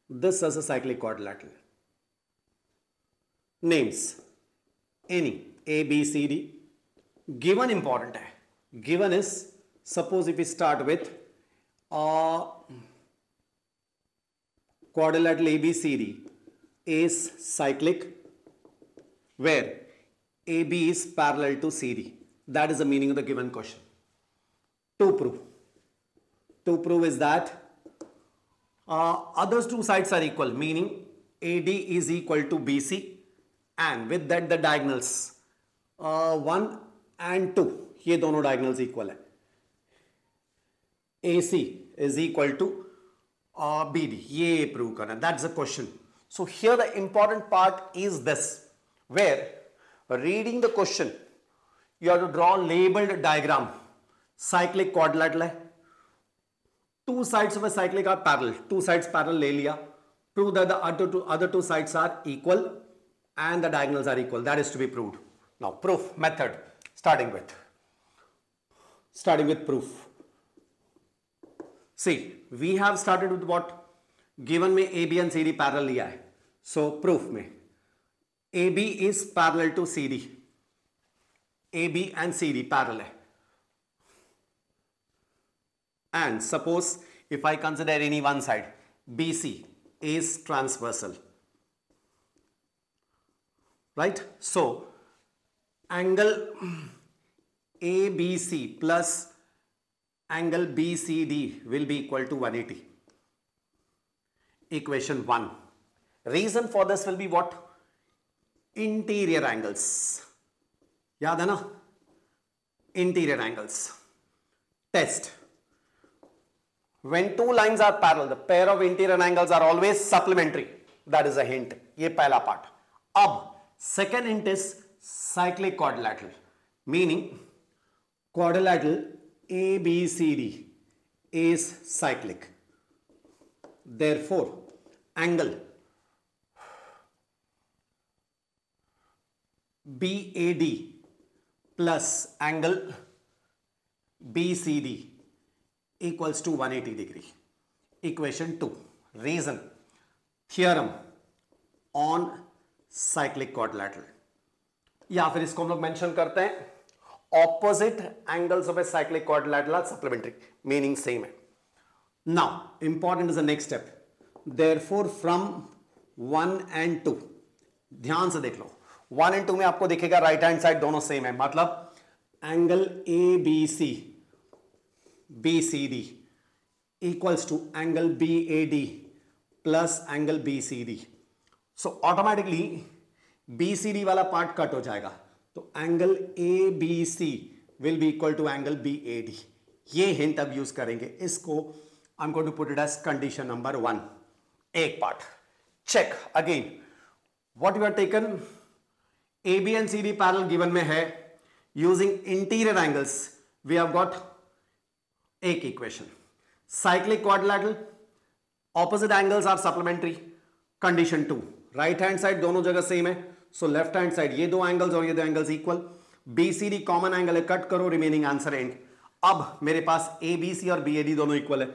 this as a cyclic quadrilateral. Names any A, B, C, D. Given important Given is suppose if we start with uh, quadrilateral ABCD is cyclic where AB is parallel to CD. That is the meaning of the given question. To prove. To prove is that uh, others two sides are equal, meaning AD is equal to BC and with that the diagonals uh, 1 and 2 ये दोनों diagonals equal है AC is equal to uh, BD. ये prove करना. That's the question. So here the important part is this, where reading the question, you have to draw labeled diagram. Cyclic quadrilateral है. Two sides of a cyclic are parallel. Two sides parallel ले लिया. Prove that the other two, other two sides are equal and the diagonals are equal. That is to be proved. Now proof method starting with starting with proof. See, we have started with what? Given में A B and C D parallel लिया है सो proof में A B is parallel to C D A B and C D parallel है and suppose if I consider any one side BC is transversal right so angle ABC plus angle BCD will be equal to 180. Equation 1. Reason for this will be what? Interior angles. याद है ना interior angles. Test. When two lines are parallel, the pair of interior angles are always supplementary. That is a hint. ये पहला part. अब second hint is cyclic quadrilateral. Meaning quadrilateral ABCD is cyclic. Therefore, angle BAD plus angle BCD equals to 180 degree. Equation 2. Reason. Theorem on cyclic quadrilateral. या फिर इसको हम लोग mention करते हैं opposite angles of a cyclic quadrilateral are supplementary, meaning same. Now, important is the next step. Therefore, from 1 and 2, ध्यान से देख लो 1 एंड 2 में आपको दिखेगा राइट हैंड साइड दोनों सेम है मतलब angle A B C B C D equals to angle B A D plus angle B C D so automatically B C D वाला पार्ट कट हो जाएगा तो angle A B C will be equal to angle B A D ये hint अब use करेंगे। इसको I am going to put it as condition number one एक part check again what you are taken A B and C D parallel given में है. Using interior angles we have got एक equation cyclic quadrilateral opposite angles are supplementary condition two right hand side दोनों जगह same है. सो left hand side ये दो angles और ये दो angles equal BCD common angle है कट करो रिमेनिंग आंसर एंड अब मेरे पास ए बी सी और बी ए डी दोनों इक्वल है.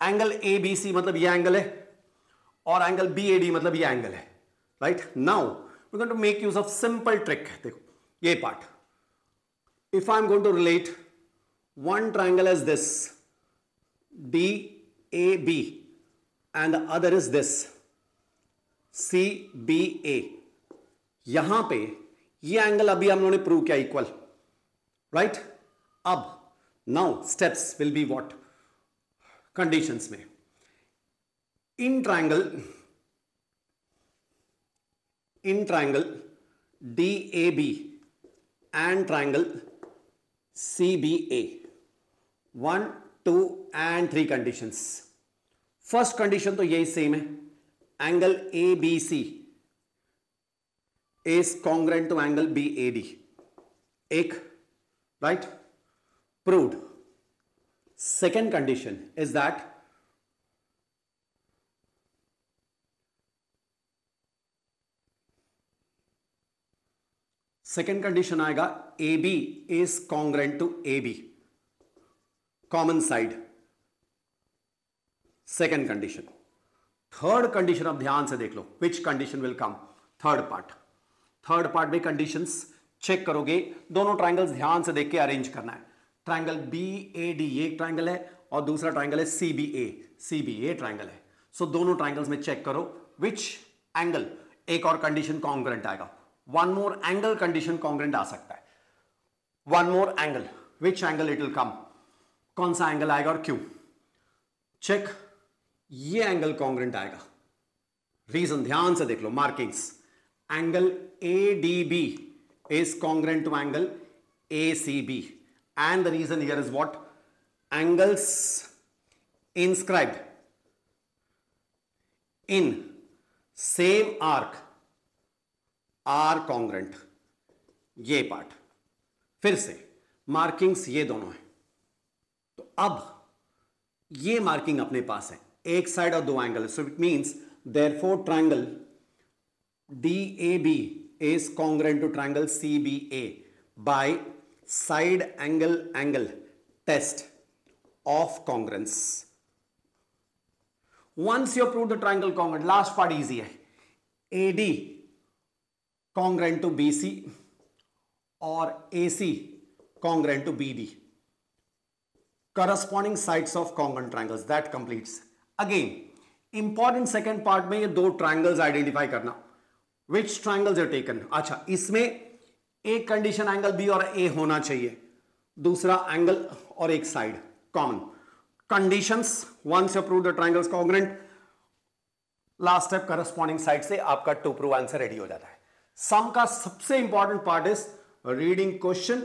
एंगल ए बी सी मतलब ये एंगल है और एंगल बी ए डी मतलब ये एंगल है. Right now we going to make use of simple trick देखो, ये part if I am going to relate one triangle as this D A B and other is this C B A यहाँ पे ये angle अभी हम लोगों ने prove किया इक्वल राइट अब now steps will be what conditions में। In triangle in triangle D A B and triangle C B A one two and three conditions first condition तो यही सेम है। Angle A B C is congruent to angle BAD. एक, right? Proved. Second condition is that second condition आएगा A B is congruent to A B common side second condition third condition अब ध्यान से देख लो which condition will come third part third part में conditions check करोगे। दोनों triangles ध्यान से देख के अरेंज करना है। ट्राइंगल बी ए डी एक ट्राइंगल है और दूसरा ट्राइंगल है C B A C B A triangle है। सो so, दोनों ट्राइंगल्स में चेक करो। विच एंगल एक और कंडीशन कॉन्ग्रेंट आएगा। One more angle condition congruent आ सकता है। One more angle which angle it will come कौन सा एंगल आएगा और क्यों? चेक ये एंगल कॉन्ग्रेंट आएगा। रीजन ध्यान से देख लो। Markings angle ADB is congruent to angle ACB and the reason here is what angles inscribed in same arc are congruent ये पार्ट फिर से मार्किंग्स ये दोनों है तो अब ये मार्किंग अपने पास है एक साइड और दो angle so it means therefore triangle D A B is congruent to triangle C B A by side angle angle test of congruence once you prove the triangle congruent last part easy है A D congruent to B C और A C congruent to B D corresponding side of congruent triangles that complete again important second part में ये दो triangles identify करना। विच triangles are taken अच्छा इसमें एक condition angle B और A होना चाहिए। दूसरा एंगल और एक side common conditions once you prove the triangles congruent last step corresponding side से आपका टू प्रूव आंसर रेडी हो जाता है। सम का सबसे important part is reading question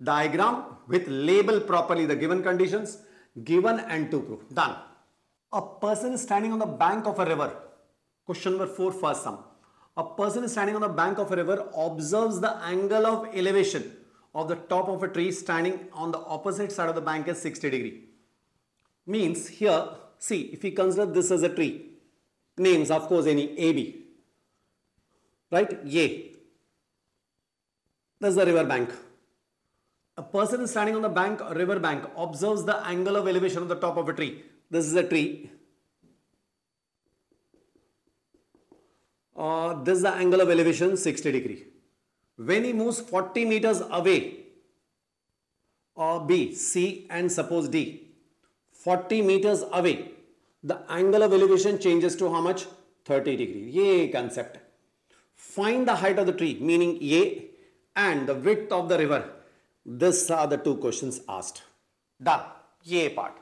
diagram with label properly the given conditions given and to prove done a person standing on the bank of a river question number four first sum A person standing on the bank of a river observes the angle of elevation of the top of a tree standing on the opposite side of the bank is 60 degree. Means here, see, if we consider this as a tree, names of course any AB, right? A. This is the river bank. A person standing on the bank, river bank, observes the angle of elevation of the top of a tree. This is a tree. Uh, this is the angle of elevation 60 degree. When he moves 40 meters away, uh, B, C and suppose D, 40 meters away, the angle of elevation changes to how much? 30 degree. Ye concept. Find the height of the tree, meaning A, and the width of the river. These are the two questions asked. Done. Ye part.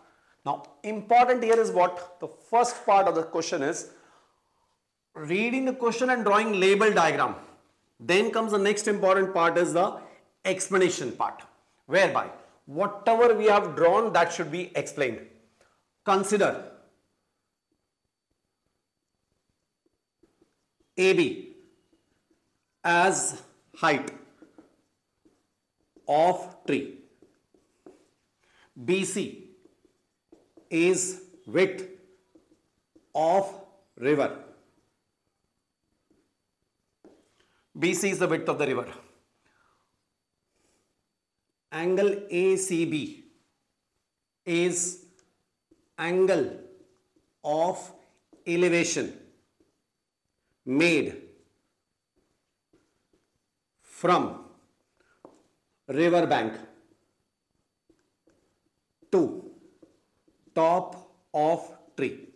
Now, important here is what? The first part of the question is reading the question and drawing label diagram. Then comes the next important part is the explanation part, whereby whatever we have drawn that should be explained. Consider AB as height of tree. BC is width of river. BC is the width of the river. Angle ACB is angle of elevation made from river bank to top of tree.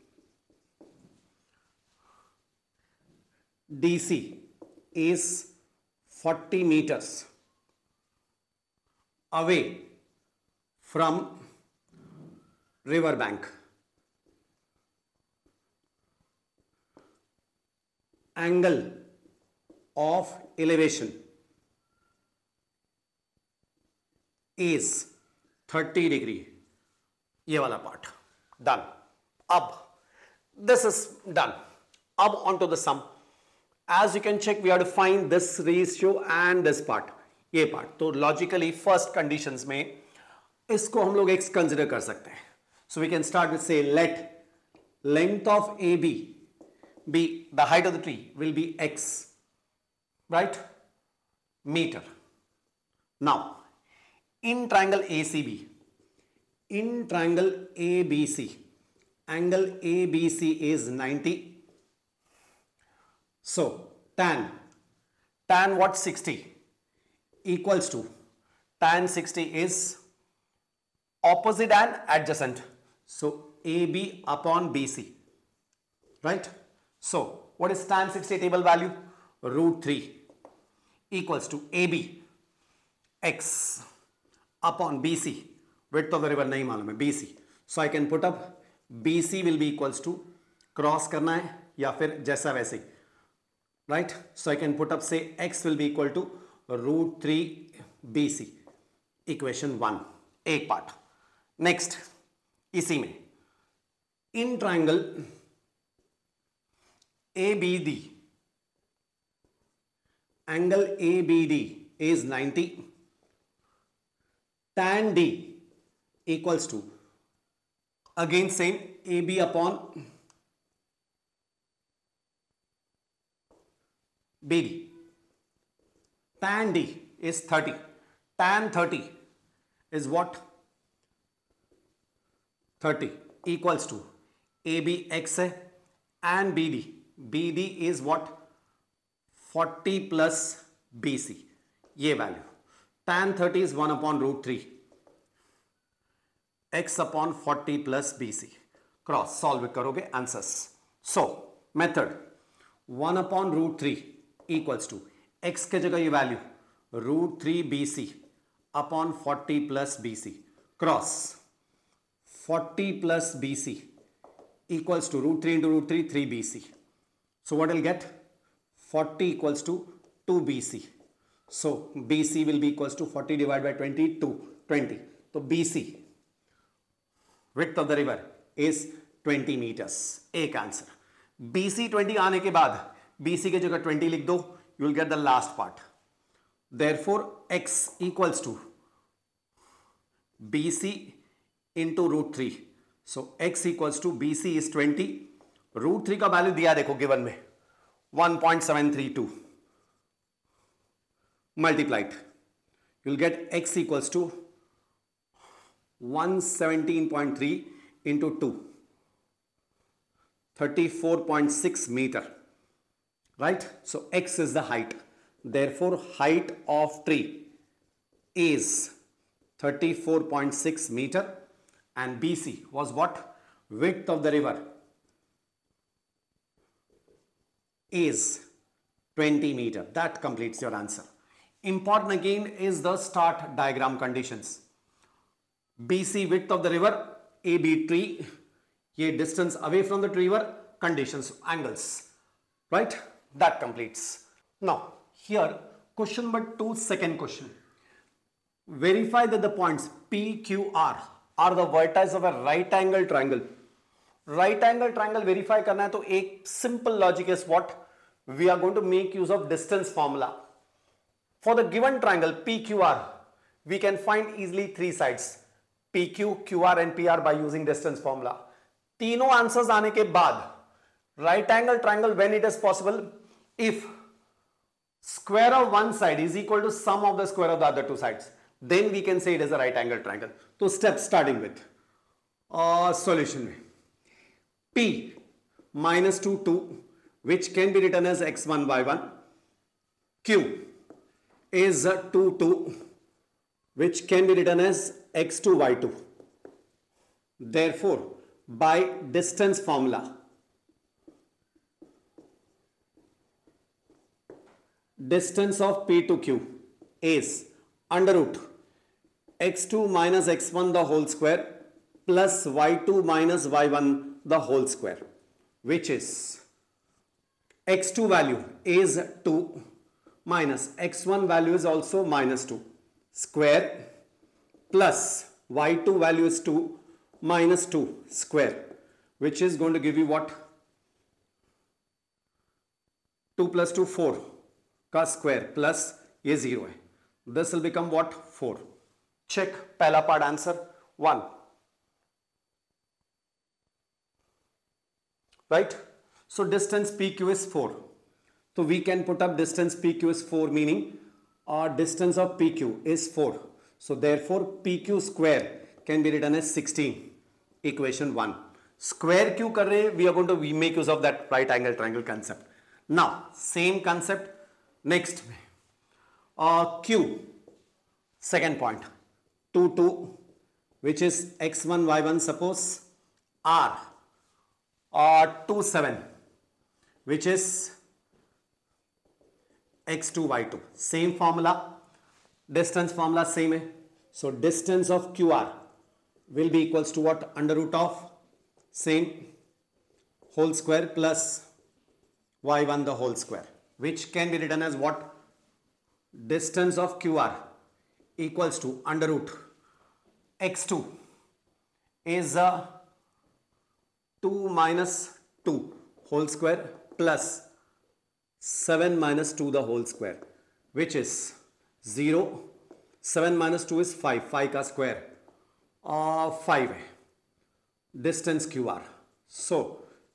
DC is 40 meters away from river bank. Angle of elevation is 30 degree ये वाला part done अब this is done अब on to the sum as you can check we have to find this ratio and this part ये part तो logically first conditions में इसको हम लोग एक्स कंसिडर कर सकते हैं so we can start with say let length of A B be the height of the tree will be x right metre now in triangle ACB, in triangle ABC, angle ABC is 90. So, tan, tan what 60 equals to, tan 60 is opposite and adjacent. So, AB upon BC, right? So, what is tan 60 table value? Root 3 equals to AB x upon BC. Width of the river नहीं मालूम है BC. So I can put up BC will be equals to cross करना है या फिर जैसा वैसे right? So I can put up say x will be equal to root 3 BC. Equation 1. एक part. Next इसी में in triangle ABD angle ABD is 90 tan D equals to again same AB upon BD. Tan D is 30. Tan 30 is what? 30 equals to ABX and BD. BD is what? 40 plus BC. ये value tan 30 is 1 upon root 3 x upon 40 plus bc cross solve करोगे answers so method 1 upon root three equals to x के जगह ये value root three B C upon forty plus B C cross forty plus B C equals to root three into root three three B C so what will get forty equals to two B C so B C will be equals to forty divide by twenty two twenty तो B C width of the river is twenty metres एक answer BC twenty आने के बाद C के जगह 20 लिख दो you will get the last part therefore x equals to B C into root three so x equals to B C is twenty root three का value दिया देखो गिवन में. One point seven three two multiplied you'll get x equals to one seventeen point three into two thirty four point six metre Right? So x is the height. Therefore, height of tree is 34.6 meter and BC was what? Width of the river is 20 meter. That completes your answer. Important again is the start diagram conditions. BC width of the river, AB tree, ये distance away from the tree river, conditions, angles, right? That completes. Now, here question number two, second question. Verify that the points PQR are the vertices of a right angle triangle. Right angle triangle verify करना है तो एक simple logic is what? We are going to make use of distance formula. For the given triangle PQR, we can find easily three sides PQ, QR and PR by using distance formula. तीनों answers आने के बाद right angle triangle when it is possible if square of one side is equal to sum of the square of the other two sides, then we can say it is a right angle triangle. So step starting with uh, solution P 2 2 which can be written as x1 y1 q is 2 2 which can be written as x2 y2 therefore by distance formula distance of p to q is under root. X2 minus x1 the whole square plus y2 minus y1 the whole square which is x2 value is 2 minus x1 value is also minus 2 square plus y2 value is 2 minus 2 square which is going to give you what? 2 plus 2 4 का square plus ये zero है। This will become what four check पहला part answer one right so distance P Q is four तो we can put up distance P Q is four meaning distance of P Q is four so therefore P Q square can be written as sixteen equation one square Q कर रहे हैं? We are to we make use of that right angle triangle concept now same concept next में Q second point two two which is x one y one suppose R और two seven which is x two y two same formula distance formula same है so distance of Q R will be equals to what under root of same whole square plus y one the whole square which can be written as what? Distance of qr equals to under root. X2 is uh, 2 minus 2 whole square plus 7 minus 2 the whole square which is 0 7 minus 2 is 5 5 का square uh, 5 है distance QR so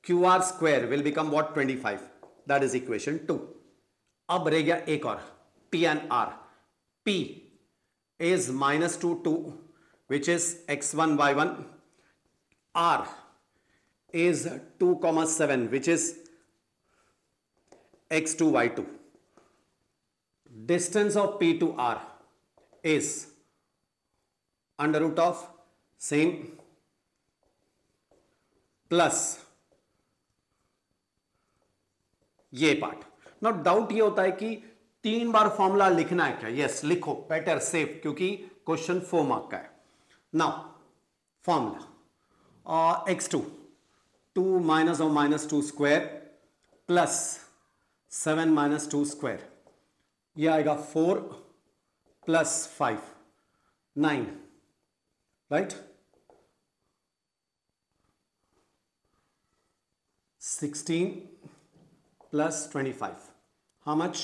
QR square will become what? 25 that is equation 2 अब रह गया एक और P and R P is minus two two which is x one y one R is two commas seven which is x two y two distance of P to R is under root of same plus ये part ना doubt ये होता है कि तीन बार formula लिखना है क्या? यस लिखो बेटर सेफ़ क्योंकि क्वेश्चन फोर मार्क का है। Now formula x two two minus और minus two square plus seven minus two square यह आएगा four plus five nine right sixteen twenty five how much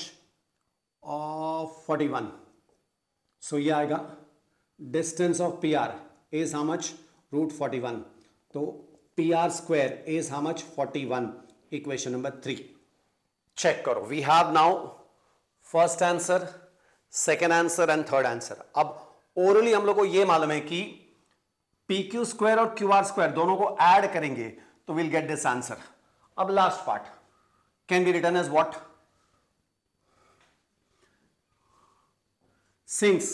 of 41 so ये आएगा distance of PR is how much root 41 तो PR square is how much 41 equation number 3 check करो we have now first answer second answer and third answer अब orally हम लोग को ये मालूम है कि PQ square और QR square दोनों को add करेंगे तो we'll get this answer अब last part can be written as what? Since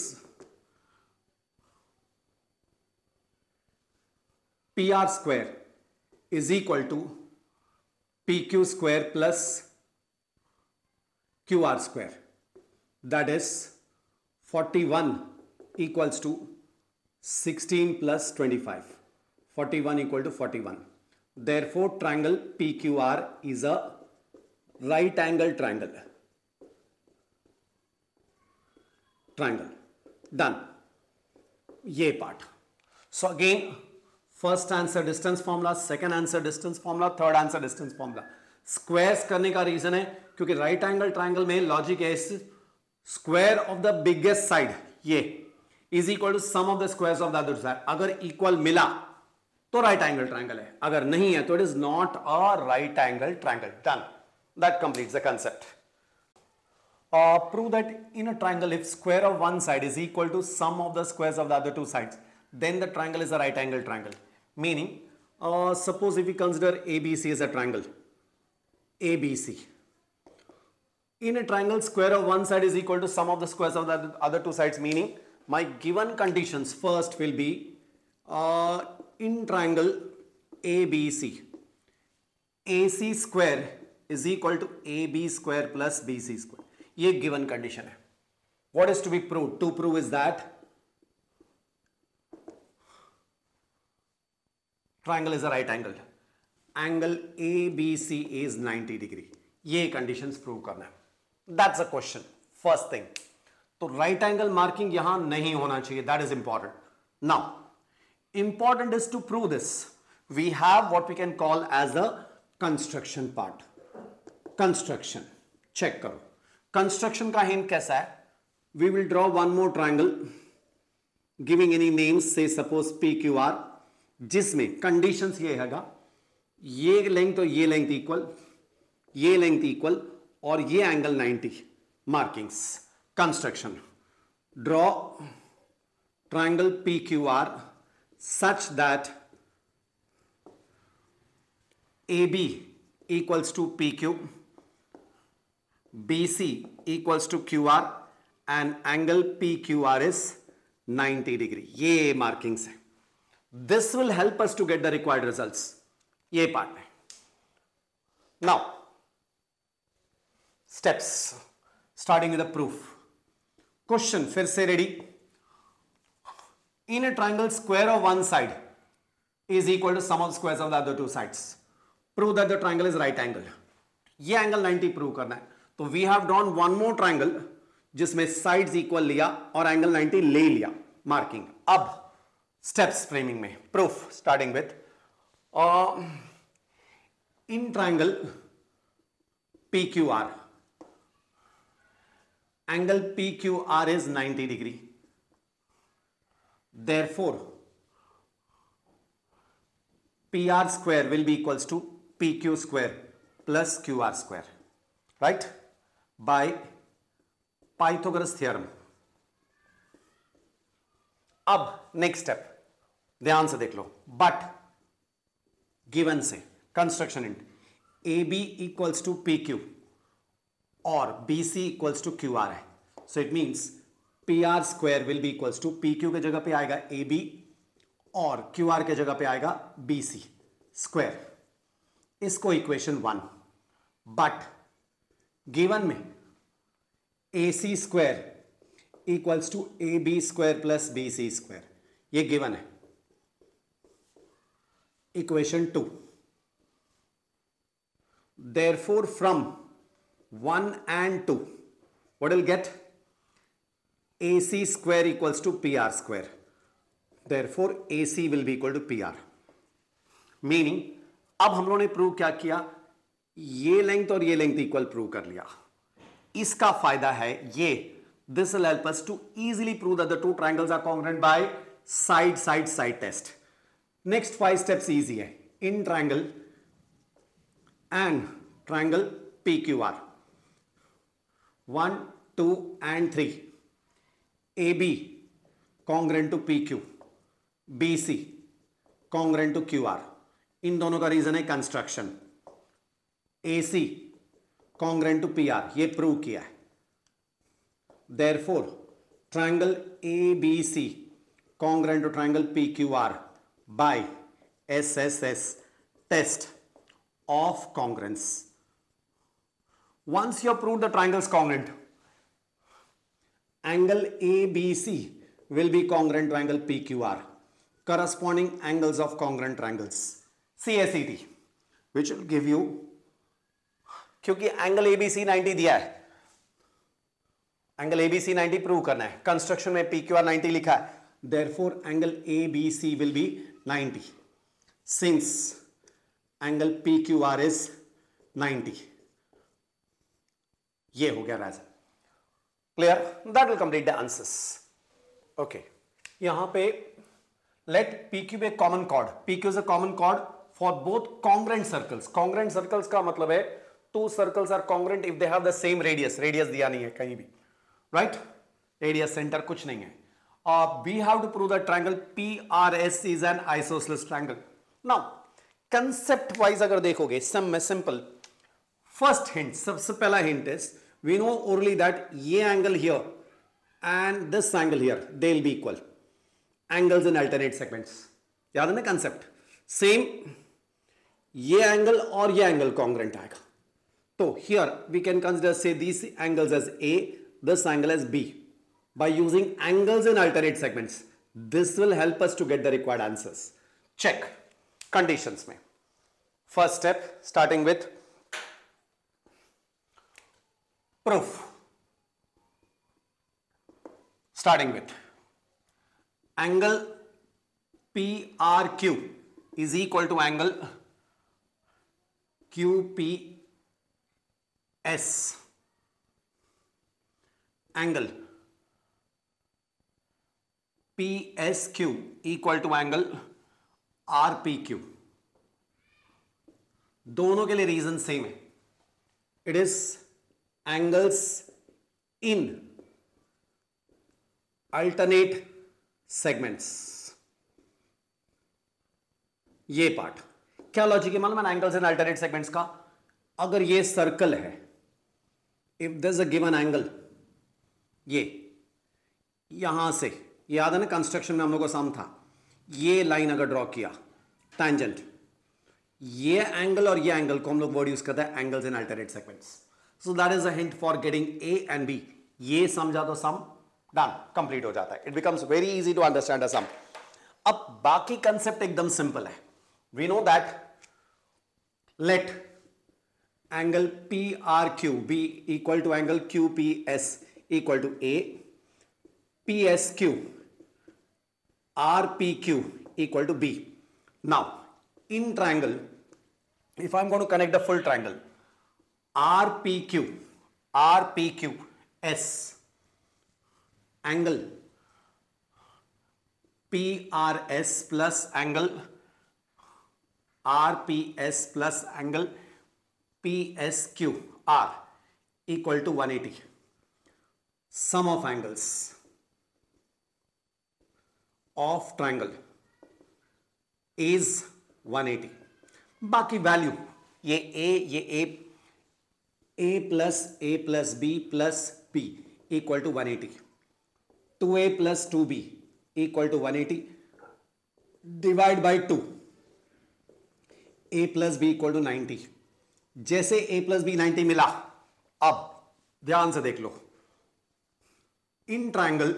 PR square is equal to PQ square plus QR square. That is 41 equals to 16 plus 25 41 equal to 41 therefore triangle PQR is a right angle triangle. Triangle. Done ये part so again first answer distance formula second answer distance formula third answer distance formula squares करने का reason है, क्योंकि right angle triangle में logic है square of the biggest side ये. Is equal to sum of the squares of the other side अगर equal मिला तो राइट एंगल ट्राइंगल है. अगर नहीं है तो it is not a right angle triangle done That completes the concept. Uh, prove that in a triangle if square of one side is equal to sum of the squares of the other two sides then the triangle is a right angle triangle. Meaning uh, suppose if we consider ABC as a triangle. ABC in a triangle square of one side is equal to sum of the squares of the other two sides meaning my given conditions first will be uh, in triangle ABC AC square is equal to A B square plus B C square ये given condition है। What is to be prove to prove is that triangle is a right angle angle A B C is 90 degree ये condition prove करना है। That's a question first thing तो right angle marking यहाँ नहीं होना चाहिए। That is important now important is to prove this we have what we can call as a construction part construction check करो. Construction का hint कैसा है? We will draw one more triangle giving any names से suppose P Q R जिसमें condition ये हैगा ये length और ये लेंथ इक्वल ये लेंथ इक्वल और ये angle 90 markings construction. Draw triangle PQR such that AB equals to PQ BC equals to QR and angle PQR is 90 degree ये markings है this will help us to get the required results ये part है now steps starting with the proof question फिर से ready in a triangle square of one side is equal to sum of squares of the other two sides prove that the triangle is right angle ये angle 90 prove करना है तो we have drawn one more triangle जिसमें sides equal लिया और angle 90 ले लिया marking अब स्टेप्स फ्रेमिंग में proof starting with in triangle P Q R angle P angle PQR is 90 degree. Therefore, PR square will be equals to PQ square plus QR square, right? By Pythagoras theorem. अब next step ध्यान से देख लो. But given से construction int A B equals to P Q और B C equals to Q R है. So it means P R square will be equals to P Q के जगह पे आएगा ए बी और क्यू आर के जगह पे आएगा बी सी स्क्वायर इसको इक्वेशन वन बट गिवन में A C square equals to A B square plus B C square यह गिवन है। Equation two therefore from one and two what will get A C square equals to P R square therefore A C will be equal to P R meaning अब हम लोगों ने prove क्या किया? ये length और ये लेंथ इक्वल प्रूव कर लिया। इसका फ़ायदा है ये this will help us to easily prove that the two triangles are congruent by side side side test next five steps easy है। In triangle and triangle P Q R 1, 2 and 3. AB congruent to PQ. BC to Q R इन दोनों का reason है construction A C congruent to P R ये prove किया है। Therefore triangle A B C congruent to triangle P Q R by S S S test of congruence once you prove the triangle congruent angle A B C will be congruent to angle P Q R corresponding angles of congruent triangles C S C T which will give you क्योंकि angle ABC 90 दिया है। Angle ABC 90 prove करना है। Construction में P Q R ninety लिखा है। Therefore angle A B C will be 90 since angle P Q R is 90 ये हो गया राजा। Clear that will complete the answers okay यहाँ पे let P Q a common chord P Q is a common chord for both congruent circles congruent circles का मतलब है two circles are congruent if they have the same radius radius दिया नहीं है कहीं भी। राइट रेडियस सेंटर कुछ नहीं है। Have to prove the triangle P R S is an isosceles triangle now concept wise अगर देखोगे सम में सिंपल फ़र्स्ट हिंट सबसे पहला hint is we know only that ये here and this angle here they will be equal angles in alternate segments याद है ना concept same ये एंगल और ये एंगल कॉन्ग्रेंट आएगा। So here we can consider say these angles as A, this angle as B. By using angles in alternate segments, this will help us to get the required answers. Check conditions. Mein. First step starting with proof. Starting with angle PRQ is equal to angle QP QPS angle P S Q equal to angle R P Q दोनों के लिए reason same है. It is angles in alternate segments ये part क्या logic है मालूम angles in alternate segments का? अगर ये सर्कल है if this a given angle ये, यहाँ से, याद है ना कंस्ट्रक्शन में हम लोग को सम था? ये लाइन अगर ड्रॉ किया टैंजेंट ये एंगल और ये एंगल को हम लोग वर्ड यूज़ करते हैं angles in alternate segments so that is a hint for getting A and B ये समझा तो सम डन कंप्लीट हो जाता है. It becomes very easy to understand uh sum अब बाकी कंसेप्ट एकदम सिंपल है. We know that let angle PRQ be equal to angle QPS equal to A, PSQ, RPQ equal to B. Now, in triangle, if I'm going to connect the full triangle, RPQ, RPQ, S, angle PRS plus angle RPS plus angle PSQ R equal to 180. Sum of angles of triangle is 180 बाकी value ये A ये A A plus A plus B plus B equal to 180 two A plus two B equal to 180 divide by two A plus B equal to 90 जैसे A plus B 90 मिला। अब ध्यान से देख लो। In triangle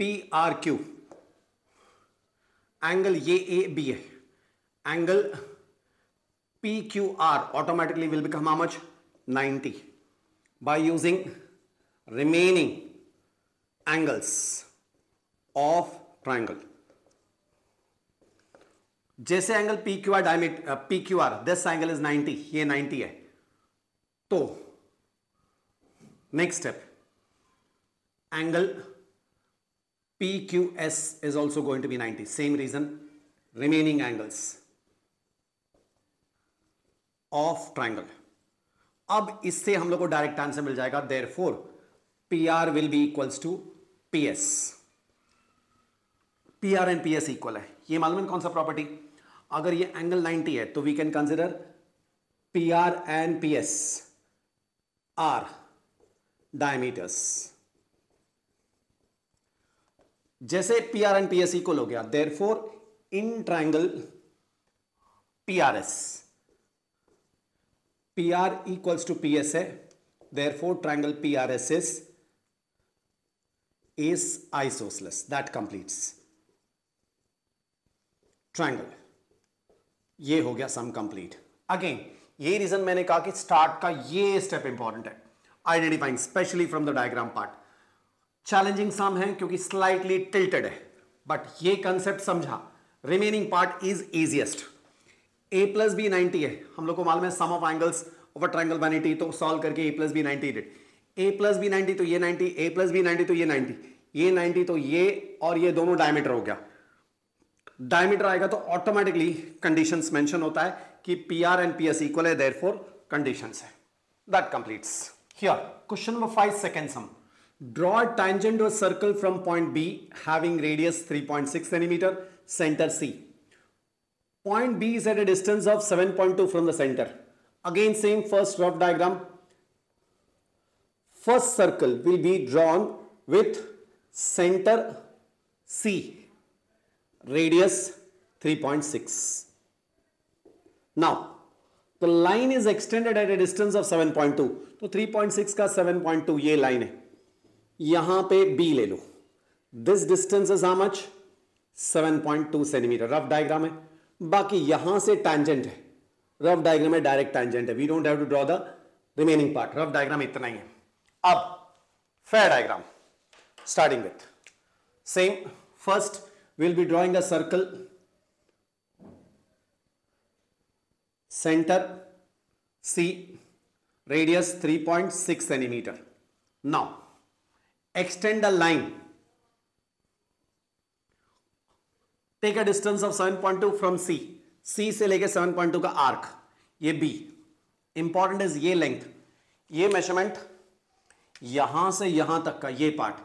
P R Q angle ये A B है। Angle P Q R automatically will become how much 90 by using remaining angles of triangle. जैसे angle P Q R diameter P Q R this angle is 90 ये 90 है तो next step angle PQS is also going to be 90. Same reason. Remaining angles of triangle. अब इससे हम लोग को direct answer मिल जाएगा therefore P R will be equals to P S P R and P S equal है ये मालूम है कौन सा प्रॉपर्टी अगर ये एंगल 90 है तो we can consider P R and P S are diameters जैसे P R and P S equal हो गया therefore in triangle P R S P R equals to P S है therefore triangle P R S is isosceles that completes triangle ये हो गया sum complete again ये reason मैंने कहा कि स्टार्ट का ये स्टेप इंपॉर्टेंट है. Identifying specially from the diagram part challenging some है क्योंकि स्लाइटली टिल्टेड है. बट ये कंसेप्ट समझा. Remaining part is easiest A plus B ninety है. हम लोग को मालूम है sum of angles triangle one eighty तो सॉल्व करके ए प्लस बी नाइनटी डिट ए प्लस बी नाइनटी तो ये ninety A plus B ninety तो ये नाइनटी ये नाइनटी तो ये और ये दोनों डायमीटर हो गया. डायमीटर आएगा तो ऑटोमेटिकली कंडीशन मेंशन होता है कि P R and P S equal है देर फोर कंडीशन है that complete here question number five second हम ड्रॉ टाइजेंट और circle from point B having radius three point six centimetre centre C point B is at a distance of seven point two from the centre again same first rough diagram first circle will be drawn with centre C radius 3.6 now, the line is extended at a distance of 7.2 तो 3.6 का 7.2 ये line है। यहाँ पे b ले लो। This distance is how much 7.2 centimetre rough diagram है। बाकी यहाँ से टैंजेंट है। रफ डायग्राम में डायरेक्ट टैंजेंट है। We don't have to draw the remaining part rough diagram इतना ही है। अब fair diagram starting with same first will be drawing a circle center, C, radius 3.6 centimeter. Now, extend a line. Take a distance of 7.2 from C. C से लेके 7.2 का arc ये B. Important is ये length ये measurement यहाँ से यहाँ तक का ये part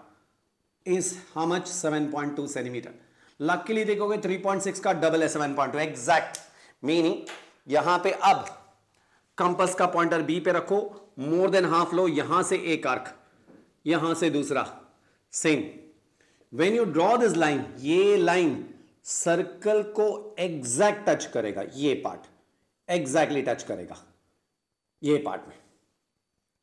is how much 7.2 centimetre luckily देखोगे 3.6 का डबल है 7.2 एग्जैक्ट मीनिंग यहाँ पे अब कंपस का पॉइंटर बी पे रखो मोर देन हाफ़ लो, यहाँ से एक आर्क यहाँ से दूसरा. Same when you draw this line ये लाइन सर्कल को एग्जैक्ट टच करेगा, ये पार्ट एग्जैक्टली टच करेगा, ये पार्ट में.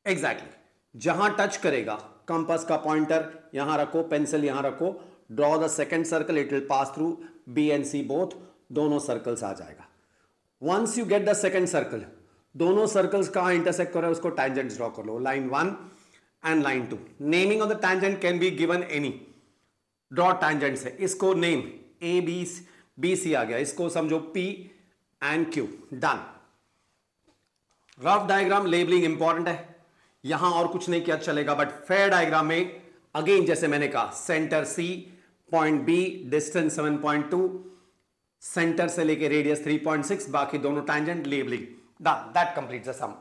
Exactly exactly. जहाँ टच करेगा कंपस का पॉइंटर यहाँ रखो पेंसिल यहाँ रखो draw the second circle it will pass through B and C both दोनों सर्कल्स आ जाएगा। Once you get the second circle दोनों सर्कल्स कहाँ इंटरसेक्ट कर रहे हैं, उसको टैंजेंट ड्रॉ कर लो। Line one and line two naming of the tangent can be given any draw tangent से इसको name A B B C आ गया। इसको समझो P and Q done rough diagram labelling important है। यहाँ और कुछ नहीं किया, चलेगा। बट फेयर डायग्राम में अगेन जैसे मैंने कहा centre C point B distance 7.2 centre से लेके रेडियस 3.6 बाकी दोनों tangent labelling that complete the sum